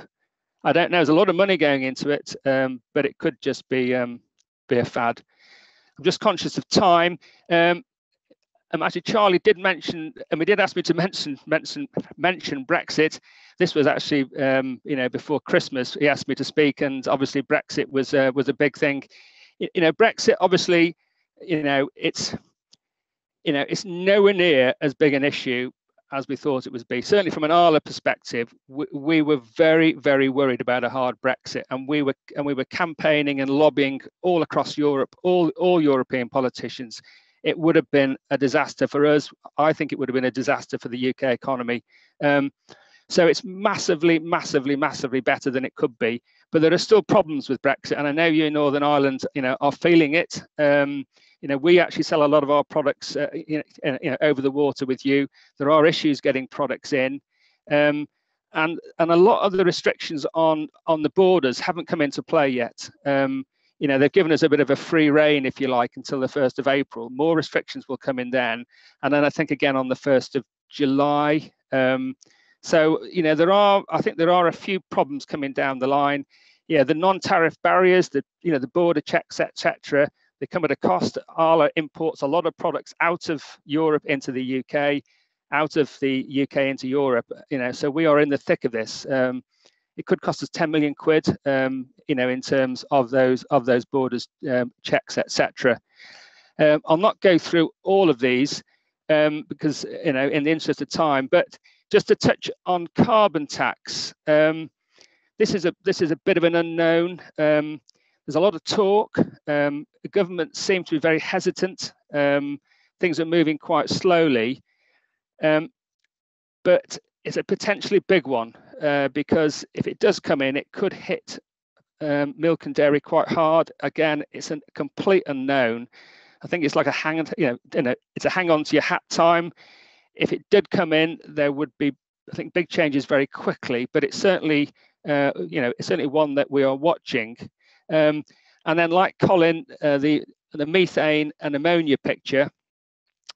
I don't know. There's a lot of money going into it, um, but it could just be um, be a fad. I'm just conscious of time. Um, um, actually, Charlie did mention, and he did ask me to mention mention mention Brexit. This was actually, um, you know, before Christmas. He asked me to speak, and obviously Brexit was uh, was a big thing. You, know, Brexit obviously, you know, it's you know, it's nowhere near as big an issue as we thought it would be. Certainly from an Arla perspective, we, we, were very, very worried about a hard Brexit, and we were and we were campaigning and lobbying all across Europe, all all European politicians it would have been a disaster for us. I think it would have been a disaster for the UK economy. Um, so it's massively, massively, massively better than it could be. But there are still problems with Brexit, and I know you in Northern Ireland, you know, are feeling it. Um, you know, we actually sell a lot of our products, uh, you, know, you know, over the water with you. There are issues getting products in, um, and and a lot of the restrictions on on the borders haven't come into play yet. Um, you know, they've given us a bit of a free rein, if you like, until the 1st of April. More restrictions will come in then. And then I think again on the 1st of July. Um, so, you know, there are, I think there are a few problems coming down the line. Yeah, the non-tariff barriers, the, you know, the border checks, etc. They come at a cost. Arla imports a lot of products out of Europe into the UK, out of the UK into Europe, you know, so we are in the thick of this. Um, it could cost us 10 million quid, um, you know, in terms of those of those borders um, checks, etc. Um, I'll not go through all of these um, because, you know, in the interest of time, but just to touch on carbon tax. Um, this is a this is a bit of an unknown. Um, there's a lot of talk. the government seems to be very hesitant. things are moving quite slowly, but it's a potentially big one. Uh, because if it does come in, it could hit um, milk and dairy quite hard. Again, it's a complete unknown. I think it's like a hang, you know, you know, it's a hang on to your hat time. If it did come in, there would be, I think, big changes very quickly. But it's certainly, uh, you know, it's certainly one that we are watching. Um, and then, like Colin, uh, the the methane and ammonia picture,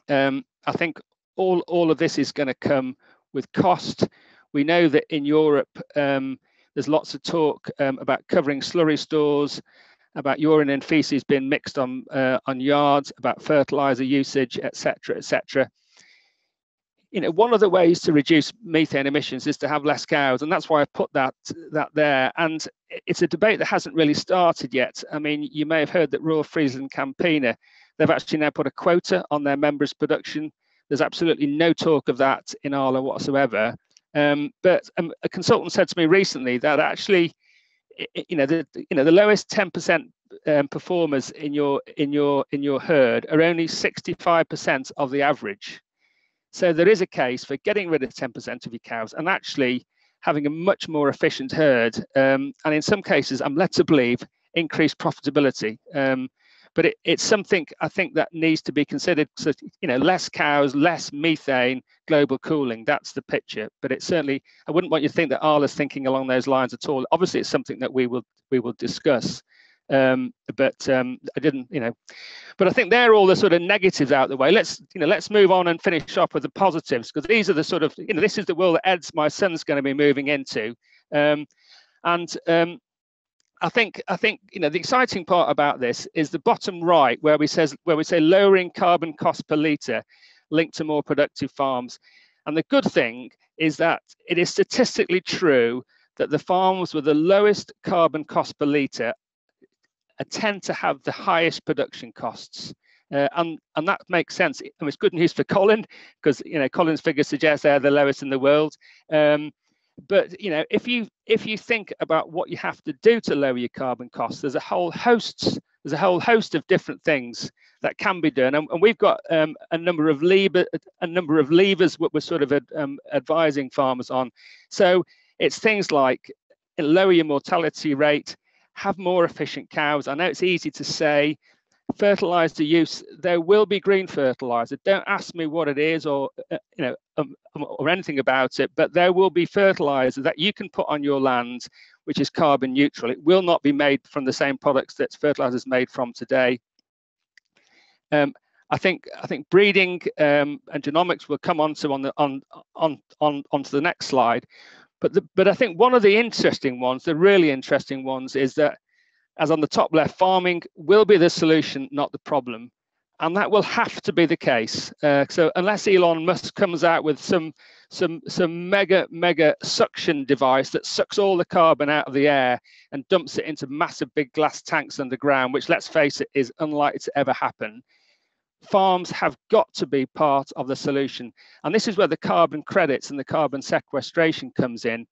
um, I think all all of this is going to come with cost. We know that in Europe, um, there's lots of talk um, about covering slurry stores, about urine and feces being mixed on uh, on yards, about fertilizer usage, etc., etc. You know, one of the ways to reduce methane emissions is to have less cows, and that's why I put that that there. And it's a debate that hasn't really started yet. I mean, you may have heard that Royal Friesland Campina, they've actually now put a quota on their members' production. There's absolutely no talk of that in Arla whatsoever. Um, but um, a consultant said to me recently that actually, you know, the you know the lowest 10% um, performers in your in your in your herd are only 65% of the average. So there is a case for getting rid of 10% of your cows and actually having a much more efficient herd, um, and in some cases, I'm led to believe, increased profitability. Um, but it, it's something I think that needs to be considered. So, you know, less cows, less methane, global cooling. That's the picture. But it certainly, I wouldn't want you to think that Arla's thinking along those lines at all. Obviously, it's something that we will we will discuss. Um, but um, I didn't, you know. But I think they're all the sort of negatives out the way. Let's, you know, let's move on and finish up with the positives because these are the sort of, you know, this is the world that Ed's my son's going to be moving into. Um, and um, I think I think you know the exciting part about this is the bottom right where we says where we say lowering carbon cost per litre linked to more productive farms. And the good thing is that it is statistically true that the farms with the lowest carbon cost per litre tend to have the highest production costs. Uh, and and that makes sense. And it's good news for Colin because you know Colin's figures suggest they're the lowest in the world. Um, but you know if you if you think about what you have to do to lower your carbon costs there's a whole host there's a whole host of different things that can be done and, and we've got um, a number of lever a number of levers what we're sort of um, advising farmers on so it's things like lower your mortality rate have more efficient cows i know it's easy to say fertilizer use, there will be green fertilizer. Don't ask me what it is or uh, you know um, um, or anything about it, but there will be fertilizer that you can put on your land, which is carbon neutral. It will not be made from the same products that fertilizer is made from today. Um, I think I think breeding um, and genomics will come onto on the on on on onto the next slide, but the, but I think one of the interesting ones, the really interesting ones, is that as on the top left, farming will be the solution, not the problem. And that will have to be the case. Uh, so unless Elon Musk comes out with some some some mega mega suction device that sucks all the carbon out of the air and dumps it into massive big glass tanks underground, which let's face it is unlikely to ever happen. Farms have got to be part of the solution. And this is where the carbon credits and the carbon sequestration comes in.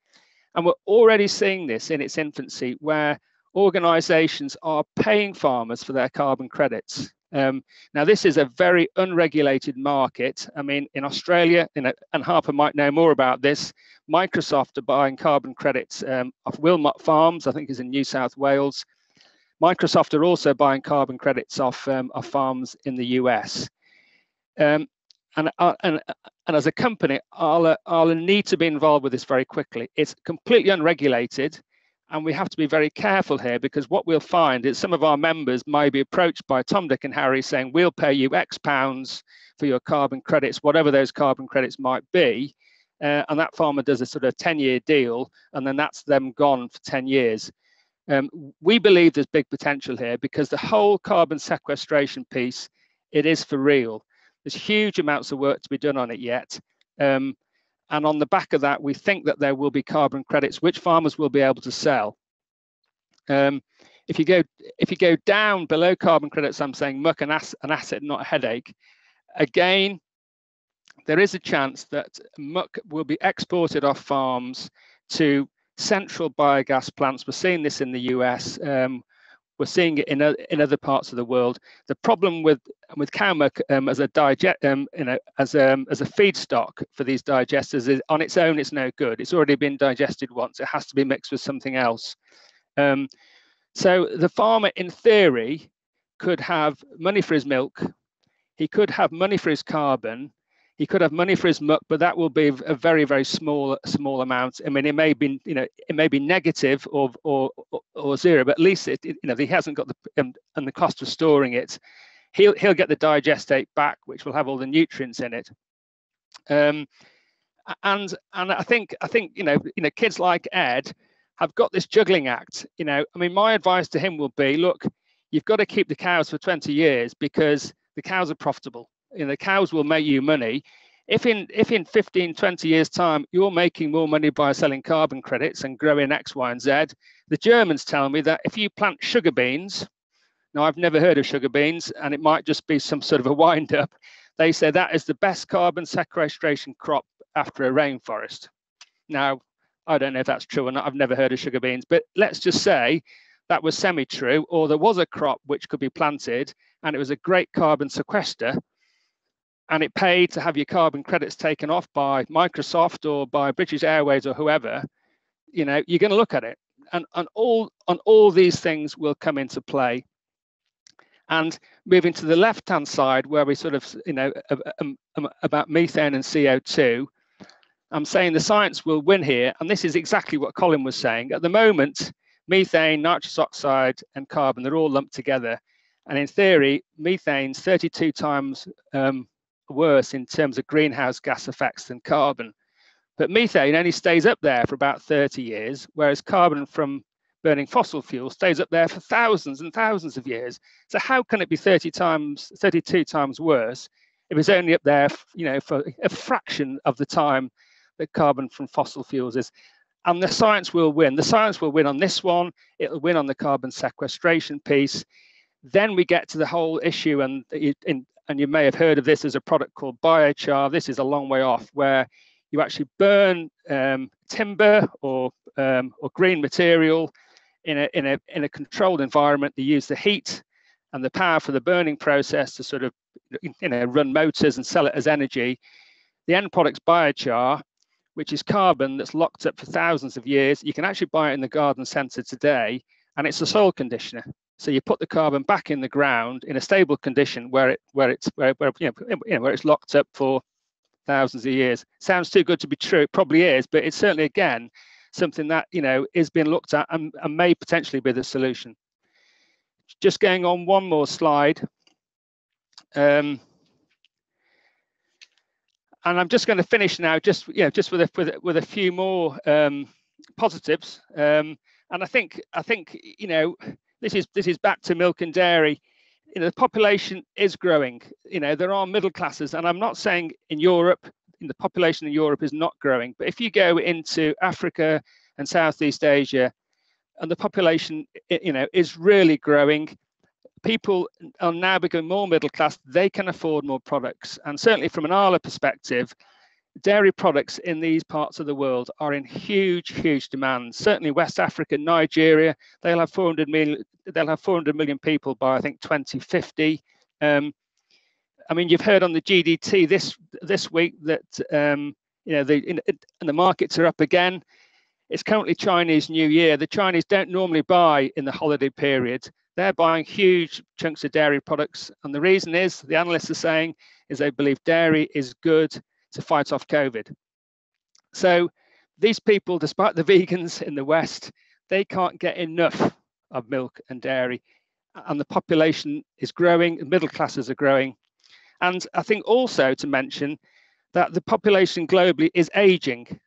And we're already seeing this in its infancy where organizations are paying farmers for their carbon credits. Um, now, this is a very unregulated market. I mean, in Australia, in a, and Harper might know more about this, Microsoft are buying carbon credits um, off Wilmot Farms, I think is in New South Wales. Microsoft are also buying carbon credits off, um, off farms in the US. Um, and, uh, and, and as a company, I'll I'll need to be involved with this very quickly. It's completely unregulated. And we have to be very careful here because what we'll find is some of our members may be approached by Tom, Dick, and Harry saying, We'll pay you X pounds for your carbon credits, whatever those carbon credits might be. Uh, and that farmer does a sort of 10 year deal, and then that's them gone for 10 years. Um, we believe there's big potential here because the whole carbon sequestration piece, it is for real. There's huge amounts of work to be done on it yet. Um, and on the back of that, we think that there will be carbon credits which farmers will be able to sell. Um, if you go if you go down below carbon credits, I'm saying muck an, ass, an asset, not a headache. Again, there is a chance that muck will be exported off farms to central biogas plants. We're seeing this in the US. Um, we're seeing it in, in other parts of the world. The problem with with cow muck um, as a digest, um, you know, as a, um, as a feedstock for these digesters is on its own, it's no good. It's already been digested once. It has to be mixed with something else. Um, so the farmer, in theory, could have money for his milk. He could have money for his carbon, he could have money for his muck, but that will be a very, very small, small amount. I mean, it may be, you know, it may be negative or or or zero, but at least it, you know, he hasn't got the um, and the cost of storing it. He'll he'll get the digestate back, which will have all the nutrients in it. Um, and and I think I think you know you know kids like Ed have got this juggling act. You know, I mean, my advice to him will be, look, you've got to keep the cows for 20 years because the cows are profitable you know, the cows will make you money. If in if in 15, 20 years time you're making more money by selling carbon credits and growing X, Y, and Z, the Germans tell me that if you plant sugar beans, now I've never heard of sugar beans, and it might just be some sort of a wind up. They say that is the best carbon sequestration crop after a rainforest. Now, I don't know if that's true or not. I've never heard of sugar beans, but let's just say that was semi-true, or there was a crop which could be planted, and it was a great carbon sequester and it paid to have your carbon credits taken off by Microsoft or by British Airways or whoever, you know, you're going to look at it. And, and all on all these things will come into play. And moving to the left-hand side, where we sort of, you know, um, um, about methane and CO2, I'm saying the science will win here. And this is exactly what Colin was saying. At the moment, methane, nitrous oxide, and carbon, they're all lumped together. And in theory, methane's 32 times um, worse in terms of greenhouse gas effects than carbon. But methane only stays up there for about 30 years, whereas carbon from burning fossil fuel stays up there for thousands and thousands of years. So how can it be 30 times, 32 times worse if it's only up there, you know, for a fraction of the time that carbon from fossil fuels is? And the science will win. The science will win on this one. It'll win on the carbon sequestration piece. Then we get to the whole issue, and in, and you may have heard of this as a product called biochar. This is a long way off, where you actually burn um, timber or um, or green material in a in a in a controlled environment. They use the heat and the power for the burning process to sort of you know run motors and sell it as energy. The end product's biochar, which is carbon that's locked up for thousands of years. You can actually buy it in the garden centre today, and it's a soil conditioner. So you put the carbon back in the ground in a stable condition where it where it's where, where you, know, where it's locked up for thousands of years. Sounds too good to be true. It probably is, but it's certainly again something that you know is being looked at and, and may potentially be the solution. Just going on one more slide. Um, and I'm just going to finish now, just you know, just with a with, with a few more um, positives. Um, and I think I think you know this is this is back to milk and dairy. You know, the population is growing. You know, there are middle classes, and I'm not saying in Europe, in the population in Europe is not growing. But if you go into Africa and Southeast Asia, and the population, you know, is really growing. People are now becoming more middle class. They can afford more products, and certainly from an Arla perspective, dairy products in these parts of the world are in huge, huge demand. Certainly West Africa, Nigeria, they'll have 400 million, they'll have 400 million people by I think 2050. Um, I mean, you've heard on the GDT this this week that um, you know the in, and the markets are up again. It's currently Chinese New Year. The Chinese don't normally buy in the holiday period. They're buying huge chunks of dairy products, and the reason is the analysts are saying is they believe dairy is good to fight off COVID. So these people, despite the vegans in the West, they can't get enough of milk and dairy. And the population is growing, middle classes are growing. And I think also to mention that the population globally is aging.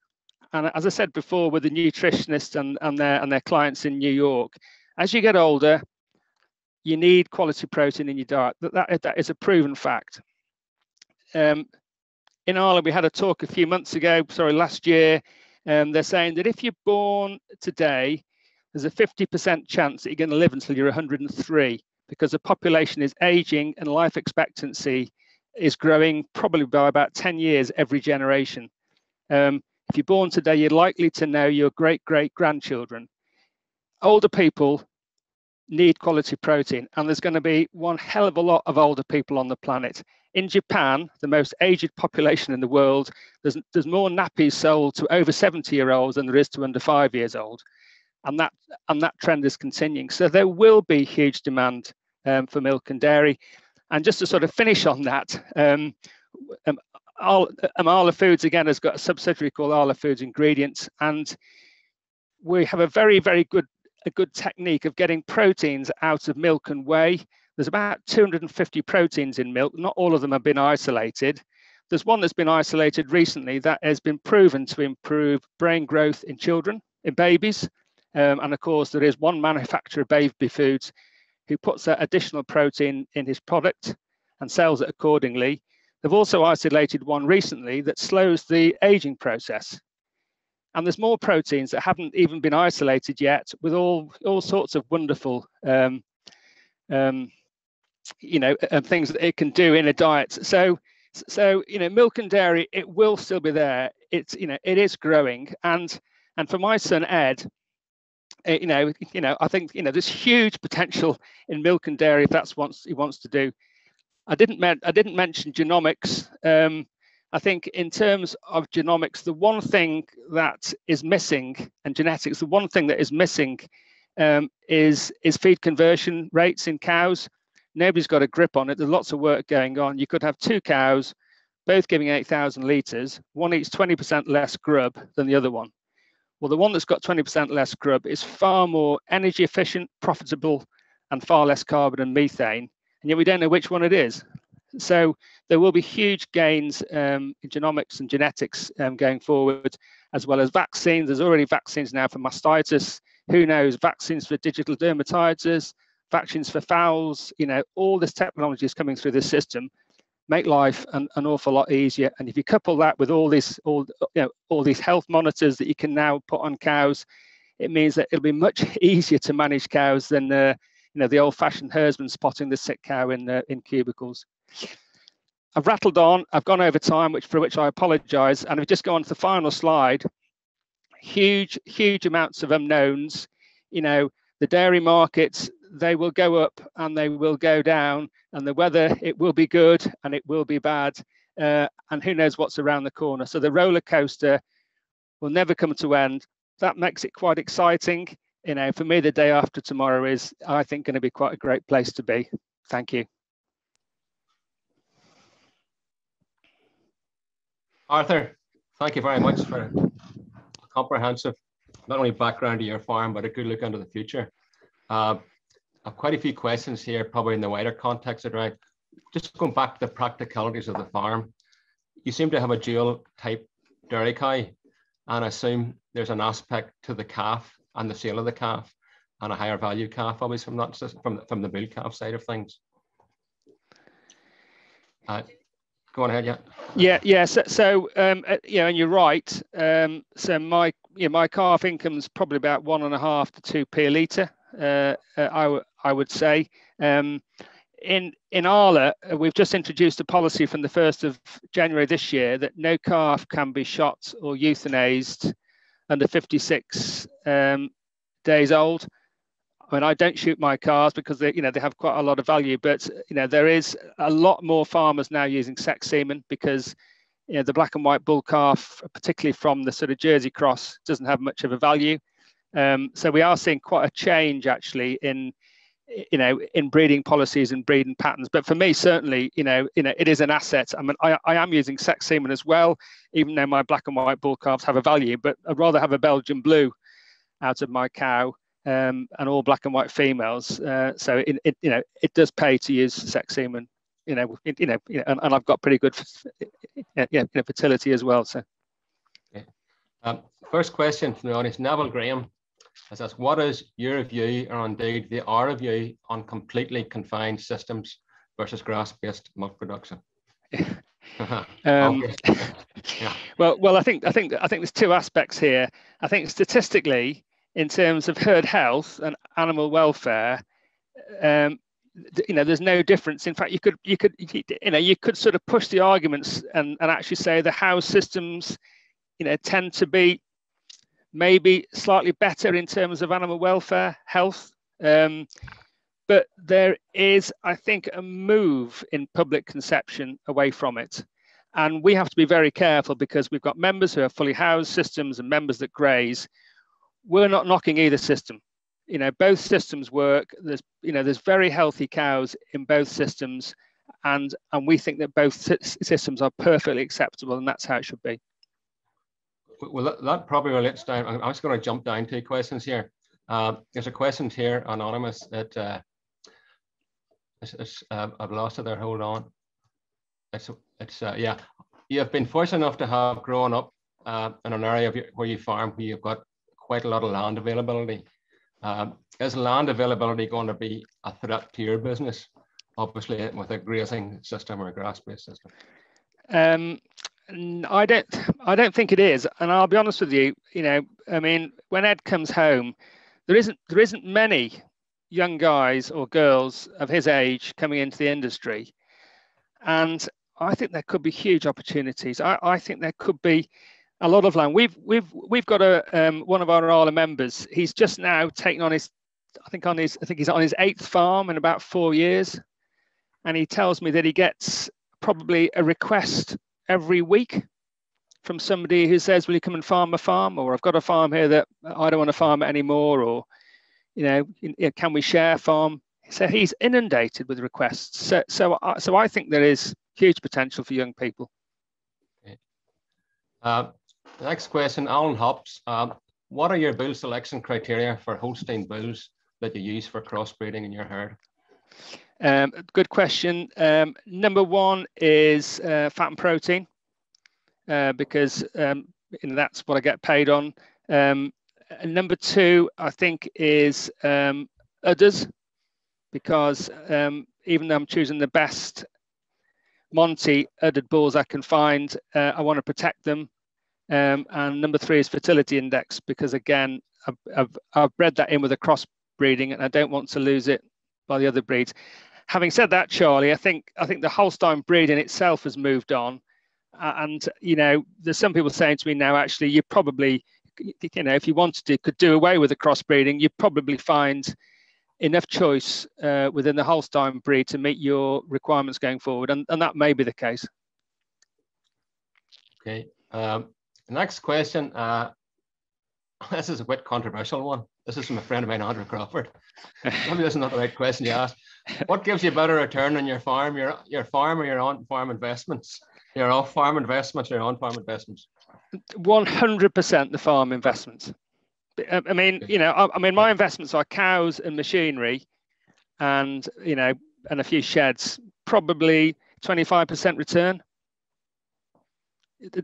And as I said before, with the nutritionists and, and, their, and their clients in New York, as you get older, you need quality protein in your diet. That, that, that is a proven fact. Um, in Ireland, we had a talk a few months ago, sorry, last year. Um, they're saying that if you're born today, there's a 50% chance that you're going to live until you're 103 because the population is aging and life expectancy is growing probably by about 10 years every generation. Um, if you're born today, you're likely to know your great great grandchildren. Older people need quality protein, and there's going to be one hell of a lot of older people on the planet. In Japan, the most aged population in the world, there's, there's more nappies sold to over 70 year olds than there is to under five years old. And that, and that trend is continuing. So there will be huge demand um, for milk and dairy. And just to sort of finish on that, um, um, Arla Foods again has got a subsidiary called Arla Foods Ingredients, and we have a very, very good a good technique of getting proteins out of milk and whey. There's about 250 proteins in milk. Not all of them have been isolated. There's one that's been isolated recently that has been proven to improve brain growth in children, in babies. Um, and of course, there is one manufacturer, of Baby Foods, who puts that additional protein in his product and sells it accordingly. They've also isolated one recently that slows the aging process. And there's more proteins that haven't even been isolated yet with all, all sorts of wonderful, um, um, you know, uh, things that it can do in a diet. So, so, you know, milk and dairy, it will still be there. It's, you know, it is growing. And, and for my son, Ed, uh, you know, you know, I think, you know, there's huge potential in milk and dairy if that's what he wants to do. I didn't, I didn't mention genomics. Um, I think in terms of genomics, the one thing that is missing and genetics, the one thing that is missing um, is is feed conversion rates in cows. Nobody's got a grip on it. There's lots of work going on. You could have two cows, both giving 8,000 litres. One eats 20% less grub than the other one. Well, the one that's got 20% less grub is far more energy efficient, profitable, and far less carbon and methane. And yet we don't know which one it is. So there will be huge gains um, in genomics and genetics um, going forward, as well as vaccines. There's already vaccines now for mastitis. Who knows? Vaccines for digital dermatitis, vaccines for fowls. You know, all this technology is coming through this system, make life an, an awful lot easier. And if you couple that with all these all you know all these health monitors that you can now put on cows, it means that it'll be much easier to manage cows than uh, you know the old-fashioned herdsman spotting the sick cow in uh, in cubicles. I've rattled on, I've gone over time, which for which I apologize. And I've just gone to the final slide. Huge, huge amounts of unknowns. You know, the dairy markets, they will go up and they will go down, and the weather, it will be good and it will be bad. Uh, and who knows what's around the corner. So the roller coaster will never come to end. That makes it quite exciting. you know, for me, the day after tomorrow is, I think, going to be quite a great place to be. Thank you. Arthur, thank you very much for a comprehensive, not only background to your farm, but a good look into the future. Uh, I have quite a few questions here, probably in the wider context around just going back to the practicalities of the farm. You seem to have a dual type dairy cow, and I assume there's an aspect to the calf and the sale of the calf and a higher value calf, obviously from that from from the bull calf side of things. Uh, go on ahead, yeah. Yeah, yeah. So, so um, uh, yeah, and you're right. Um, so my yeah, my calf income's probably about one and a half to two p a litre. Uh, uh, I would say. Um, in in Arla, uh, we've just introduced a policy from the 1st of January this year that no calf can be shot or euthanized under 56 um, days old. I mean, I don't shoot my cars because they, you know, they have quite a lot of value, but you know, there is a lot more farmers now using sex semen because you know, the black and white bull calf, particularly from the sort of Jersey cross, doesn't have much of a value. Um, so we are seeing quite a change actually in you know in breeding policies and breeding patterns but for me certainly you know you know it is an asset i mean i, I am using sex semen as well even though my black and white bull calves have a value but i'd rather have a belgian blue out of my cow um, and all black and white females uh, so it, it, you know it does pay to use sex semen you know it, you know, and, and, i've got pretty good yeah, you know, fertility as well so okay. um, first question from the audience neville graham has asked, what is your view, or indeed the our view, on completely confined systems versus grass-based milk production? um, yeah. Well, well, I think I think I think there's two aspects here. I think statistically, in terms of herd health and animal welfare, um, you know, there's no difference. In fact, you could you could you know you could sort of push the arguments and and actually say the house systems, you know, tend to be maybe slightly better in terms of animal welfare, health. Um, but there is, I think, a move in public conception away from it. And we have to be very careful because we've got members who are fully housed systems and members that graze. We're not knocking either system. You know, both systems work. There's, you know, there's very healthy cows in both systems, and and we think that both systems are perfectly acceptable, and that's how it should be well, that, that, probably relates down. I'm just going to jump down two questions here. Uh, there's a question here, anonymous, that uh, it's, it's, uh, I've lost it there. Hold on. It's, it's uh, yeah. You have been fortunate enough to have grown up uh, in an area your, where you farm, where you've got quite a lot of land availability. Um, is land availability going to be a threat to your business? Obviously, with a grazing system or a grass-based system. Um, I don't I don't think it is. And I'll be honest with you, you know, I mean, when Ed comes home, there isn't there isn't many young guys or girls of his age coming into the industry. And I think there could be huge opportunities. I, I think there could be a lot of land. We've we've we've got a um, one of our Arla members. He's just now taken on his, I think on his I think he's on his eighth farm in about four years, and he tells me that he gets probably a request every week from somebody who says, "Will you come and farm a farm?" or "I've got a farm here that I don't want to farm it anymore," or you know, "Can we share farm?" So he's inundated with requests. So, so, I, so I think there is huge potential for young people. Okay. Uh, next question, Alan Hops. Um, what are your bull selection criteria for Holstein bulls that you use for crossbreeding in your herd? Um, good question. Um, number one is uh, fat and protein, uh, because um, that's what I get paid on. Um, number two, I think, is um, udders, because um, even though I'm choosing the best Monty uddered bulls I can find, uh, I want to protect them. And number three is fertility index, because again, I've, I've, I've bred that in with a cross breeding and I don't want to lose it by the other breeds having said that, Charlie, I think I think the Holstein breed in itself has moved on, uh, and you know, there's some people saying to me now, actually, you probably, you know, if you wanted to, could do away with the crossbreeding, you'd probably find enough choice uh, within the Holstein breed to meet your requirements going forward, and, and that may be the case. Okay. Um, next question. Uh, this is a bit controversial one. This is from a friend of mine, Andrew Crawford. Maybe this is not the right question you asked. What gives you better return on your farm, your your farm or your on-farm investments? Your off-farm investments, or your on-farm investments? 100% the farm investments. I mean, you know, I, I mean, my investments are cows and machinery, and you know, and a few sheds. Probably 25% return.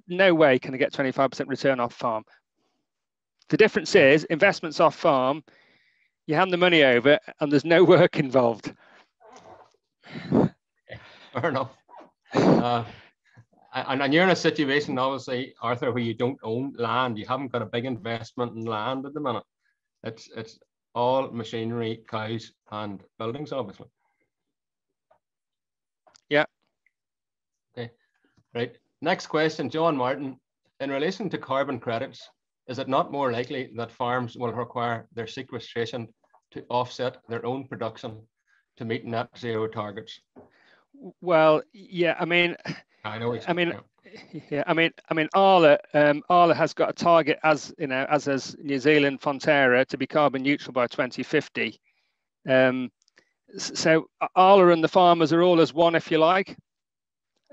No way can I get 25% return off farm. The difference is investments off farm, you hand the money over and there's no work involved. Fair enough. Uh, and, and you're in a situation, obviously, Arthur, where you don't own land. You haven't got a big investment in land at the minute. It's it's all machinery, cows, and buildings, obviously. Yeah. Okay. Right. Next question, John Martin. In relation to carbon credits, is it not more likely that farms will require their sequestration to offset their own production to meet net zero targets? Well, yeah, I mean, I know. I mean, yeah, I mean, I mean, Arla, um, Arla has got a target as you know, as as New Zealand Fonterra to be carbon neutral by 2050. Um, so Arla and the farmers are all as one, if you like.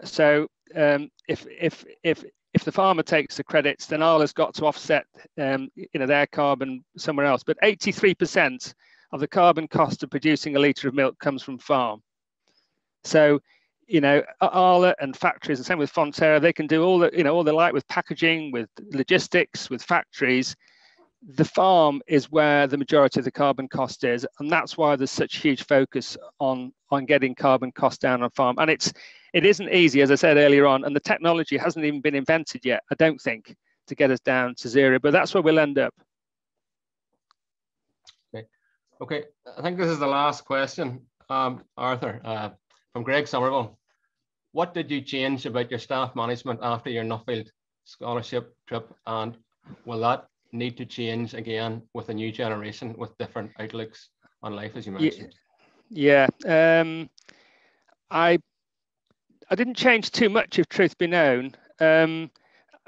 So um, if if if if the farmer takes the credits, then Arla's got to offset um, you know their carbon somewhere else. But 83% of the carbon cost of producing a litre of milk comes from farm. So you know, Arla and factories, and same with Fonterra, they can do all the, you know, all they like with packaging, with logistics, with factories. The farm is where the majority of the carbon cost is, and that's why there's such huge focus on on getting carbon cost down on farm. And it's it isn't easy, as I said earlier on, and the technology hasn't even been invented yet. I don't think to get us down to zero, but that's where we'll end up. Okay, okay. I think this is the last question, um, Arthur, uh, from Greg Somerville what did you change about your staff management after your Nuffield scholarship trip? And will that need to change again with a new generation with different outlooks on life, as you mentioned? Yeah. yeah. Um, I I didn't change too much, if truth be known. Um,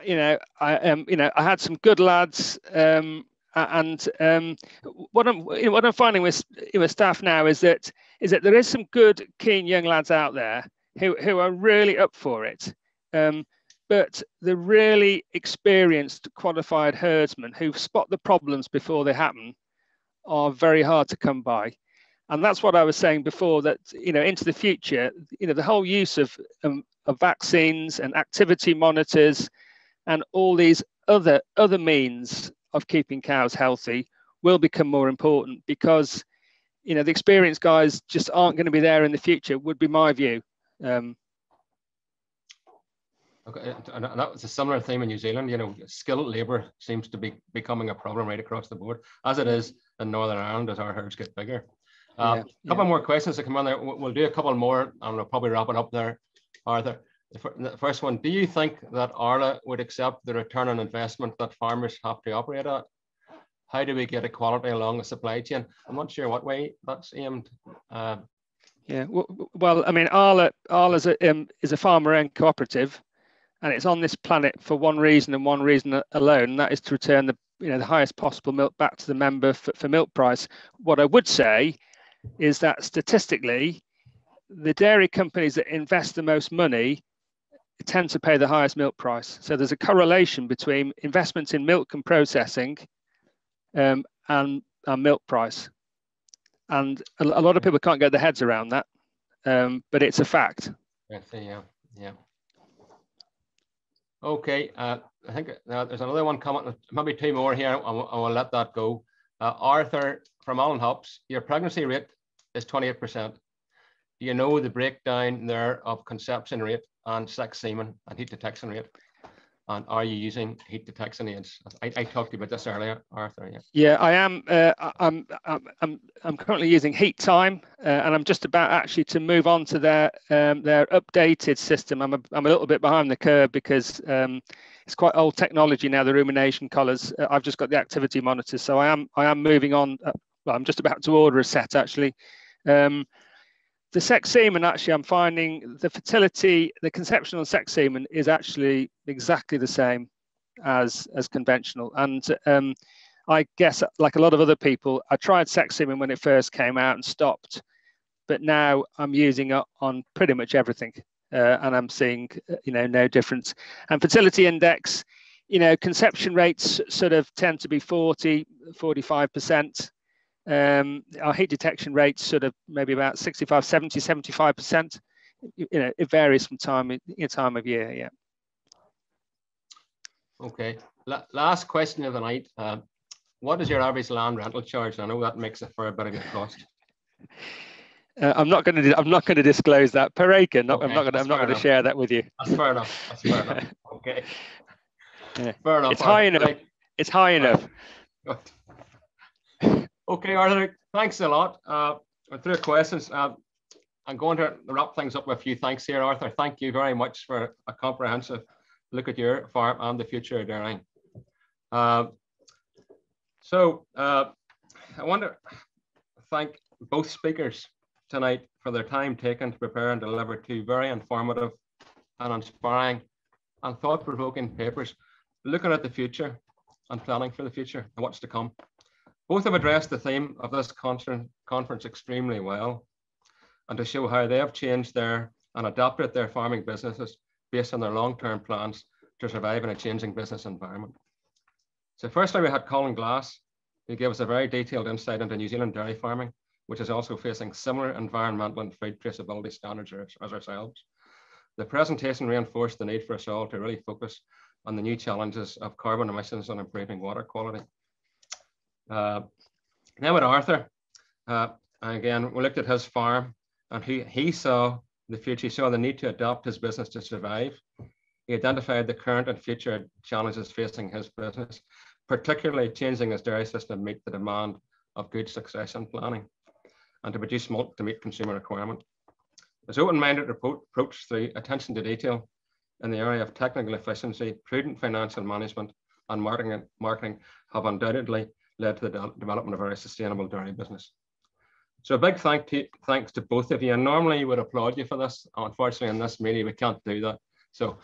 you know, I um, you know, I had some good lads, um, and um, what I'm you know, what I'm finding with with staff now is that is that there is some good, keen young lads out there who, who are really up for it. Um, but the really experienced qualified herdsmen who spot the problems before they happen are very hard to come by. And that's what I was saying before that, you know, into the future, you know, the whole use of, um, of vaccines and activity monitors and all these other, other means of keeping cows healthy will become more important because, you know, the experienced guys just aren't going to be there in the future, would be my view. Um, okay, and that was a similar theme in New Zealand. You know, skilled labour seems to be becoming a problem right across the board, as it is in Northern Ireland as our herds get bigger. Uh, yeah, a couple yeah. more questions to come on there. We'll do a couple more, and we'll probably wrap it up there, Arthur. The first one: Do you think that Arla would accept the return on investment that farmers have to operate at? How do we get equality along the supply chain? I'm not sure what way that's aimed. Uh, yeah, well, I mean, Arla, Arla is a, um, is a farmer-owned cooperative, and it's on this planet for one reason and one reason alone, and that is to return the you know the highest possible milk back to the member for, for milk price. What I would say is that statistically, the dairy companies that invest the most money tend to pay the highest milk price. So there's a correlation between investments in milk and processing um, and, and milk price and a, a, lot of people can't get their heads around that, um, but it's a fact. Yeah, yeah. Okay, uh, I think uh, there's another one coming, maybe two more here. I will, I will let that go. Uh, Arthur from Allen Hops, your pregnancy rate is 28%. Do you know the breakdown there of conception rate and sex semen and heat detection rate? And are you using heat detection aids? I, I talked to you about this earlier, Arthur. Yeah, yeah I am. Uh, I'm, I'm, I'm currently using Heatime, uh, and I'm just about actually to move on to their um, their updated system. I'm a, I'm a little bit behind the curve because um, it's quite old technology now. The rumination collars. Uh, I've just got the activity monitors, so I am I am moving on. Uh, well, I'm just about to order a set actually. Um, the sex semen actually i'm finding the fertility the conception on sex semen is actually exactly the same as as conventional and um, I guess, like a lot of other people, I tried sex semen when it first came out and stopped, but now I'm using it on pretty much everything, uh, and I'm seeing, uh, you know, no difference. And fertility index, you know, conception rates sort of tend to be 40, 45%. Um, our heat detection rates sort of maybe about 65, 70, 75%. You know, it varies from time, time of year, yeah. Okay, La last question of the night. Uh, what is your average land rental charge? I know that makes it for a bit of a cost. Uh, I'm not going to. I'm not going to disclose that per acre. Not, okay, I'm not going. I'm not going to share that with you. That's fair enough. That's fair enough. Okay. Yeah. Fair enough. It's high enough. It's high enough. Good. Okay, Arthur. Thanks a lot. Uh, three questions. Uh, I'm going to wrap things up with a few thanks here, Arthur. Thank you very much for a comprehensive look at your farm and the future of dairying. Uh, so uh, I want to thank both speakers tonight for their time taken to prepare and deliver two very informative and inspiring and thought-provoking papers looking at the future and planning for the future and what's to come. Both have addressed the theme of this conference extremely well and to show how they have changed their and adapted their farming businesses based on their long-term plans to survive in a changing business environment. So firstly, we had Colin Glass, who gave us a very detailed insight into New Zealand dairy farming, which is also facing similar environmental and food traceability standards as ourselves. The presentation reinforced the need for us all to really focus on the new challenges of carbon emissions and improving water quality. Uh, now with Arthur, uh, again, we looked at his farm and he, he saw the future, he saw the need to adapt his business to survive he identified the current and future challenges facing his business, particularly changing his dairy system to meet the demand of good succession planning and to produce milk to meet consumer requirement. This open-minded approach through attention to detail in the area of technical efficiency, prudent financial management, and marketing, marketing have undoubtedly led to the de development of a very sustainable dairy business. So a big thank to, thanks to both of you. And normally would applaud you for this. Unfortunately, in this meeting, we can't do that. So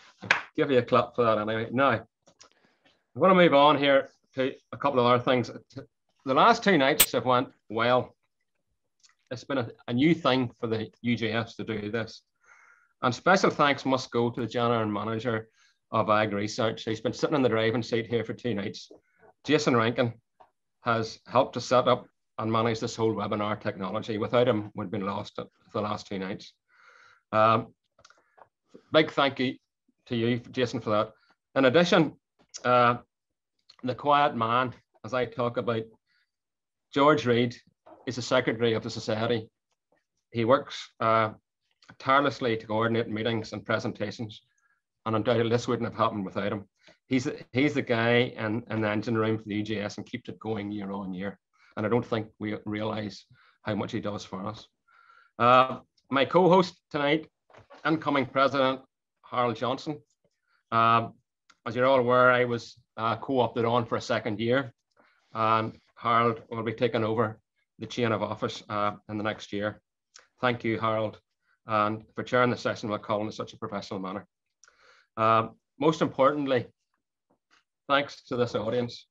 give you a clap for that anyway. Now, I'm going to move on here to a couple of other things. The last two nights have went well. It's been a, a new thing for the UGS to do this. And special thanks must go to the general manager of AgriSearch. He's been sitting in the driving seat here for two nights. Jason Rankin has helped to set up and manage this whole webinar technology. Without him, we'd been lost the last two nights. Um, big thank you to you, Jason, for that. In addition, uh, the quiet man, as I talk about, George Reid is the secretary of the society. He works uh, tirelessly to coordinate meetings and presentations, and undoubtedly this wouldn't have happened without him. He's he's the guy in, in the engine room for the UGS and keeps it going year on year. And I don't think we realize how much he does for us. Uh, my co-host tonight incoming president, Harold Johnson. Um, as you're all aware, I was uh, co-opted on for a second year, and Harold will be taking over the chain of office uh, in the next year. Thank you, Harold, and for chairing the session with Colin in such a professional manner. Um, most importantly, thanks to this audience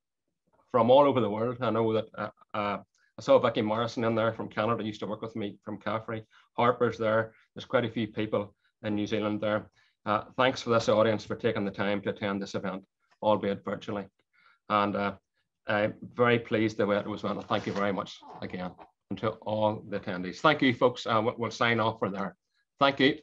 from all over the world. I know that uh, uh, I saw Vicky Morrison in there from Canada, used to work with me from CAFRE. Harper's there. There's quite a few people in New Zealand there. Uh, thanks for this audience for taking the time to attend this event, albeit virtually. And uh, I'm very pleased the way it was went. Thank you very much again and to all the attendees. Thank you, folks. Uh, we'll sign off for there. Thank you.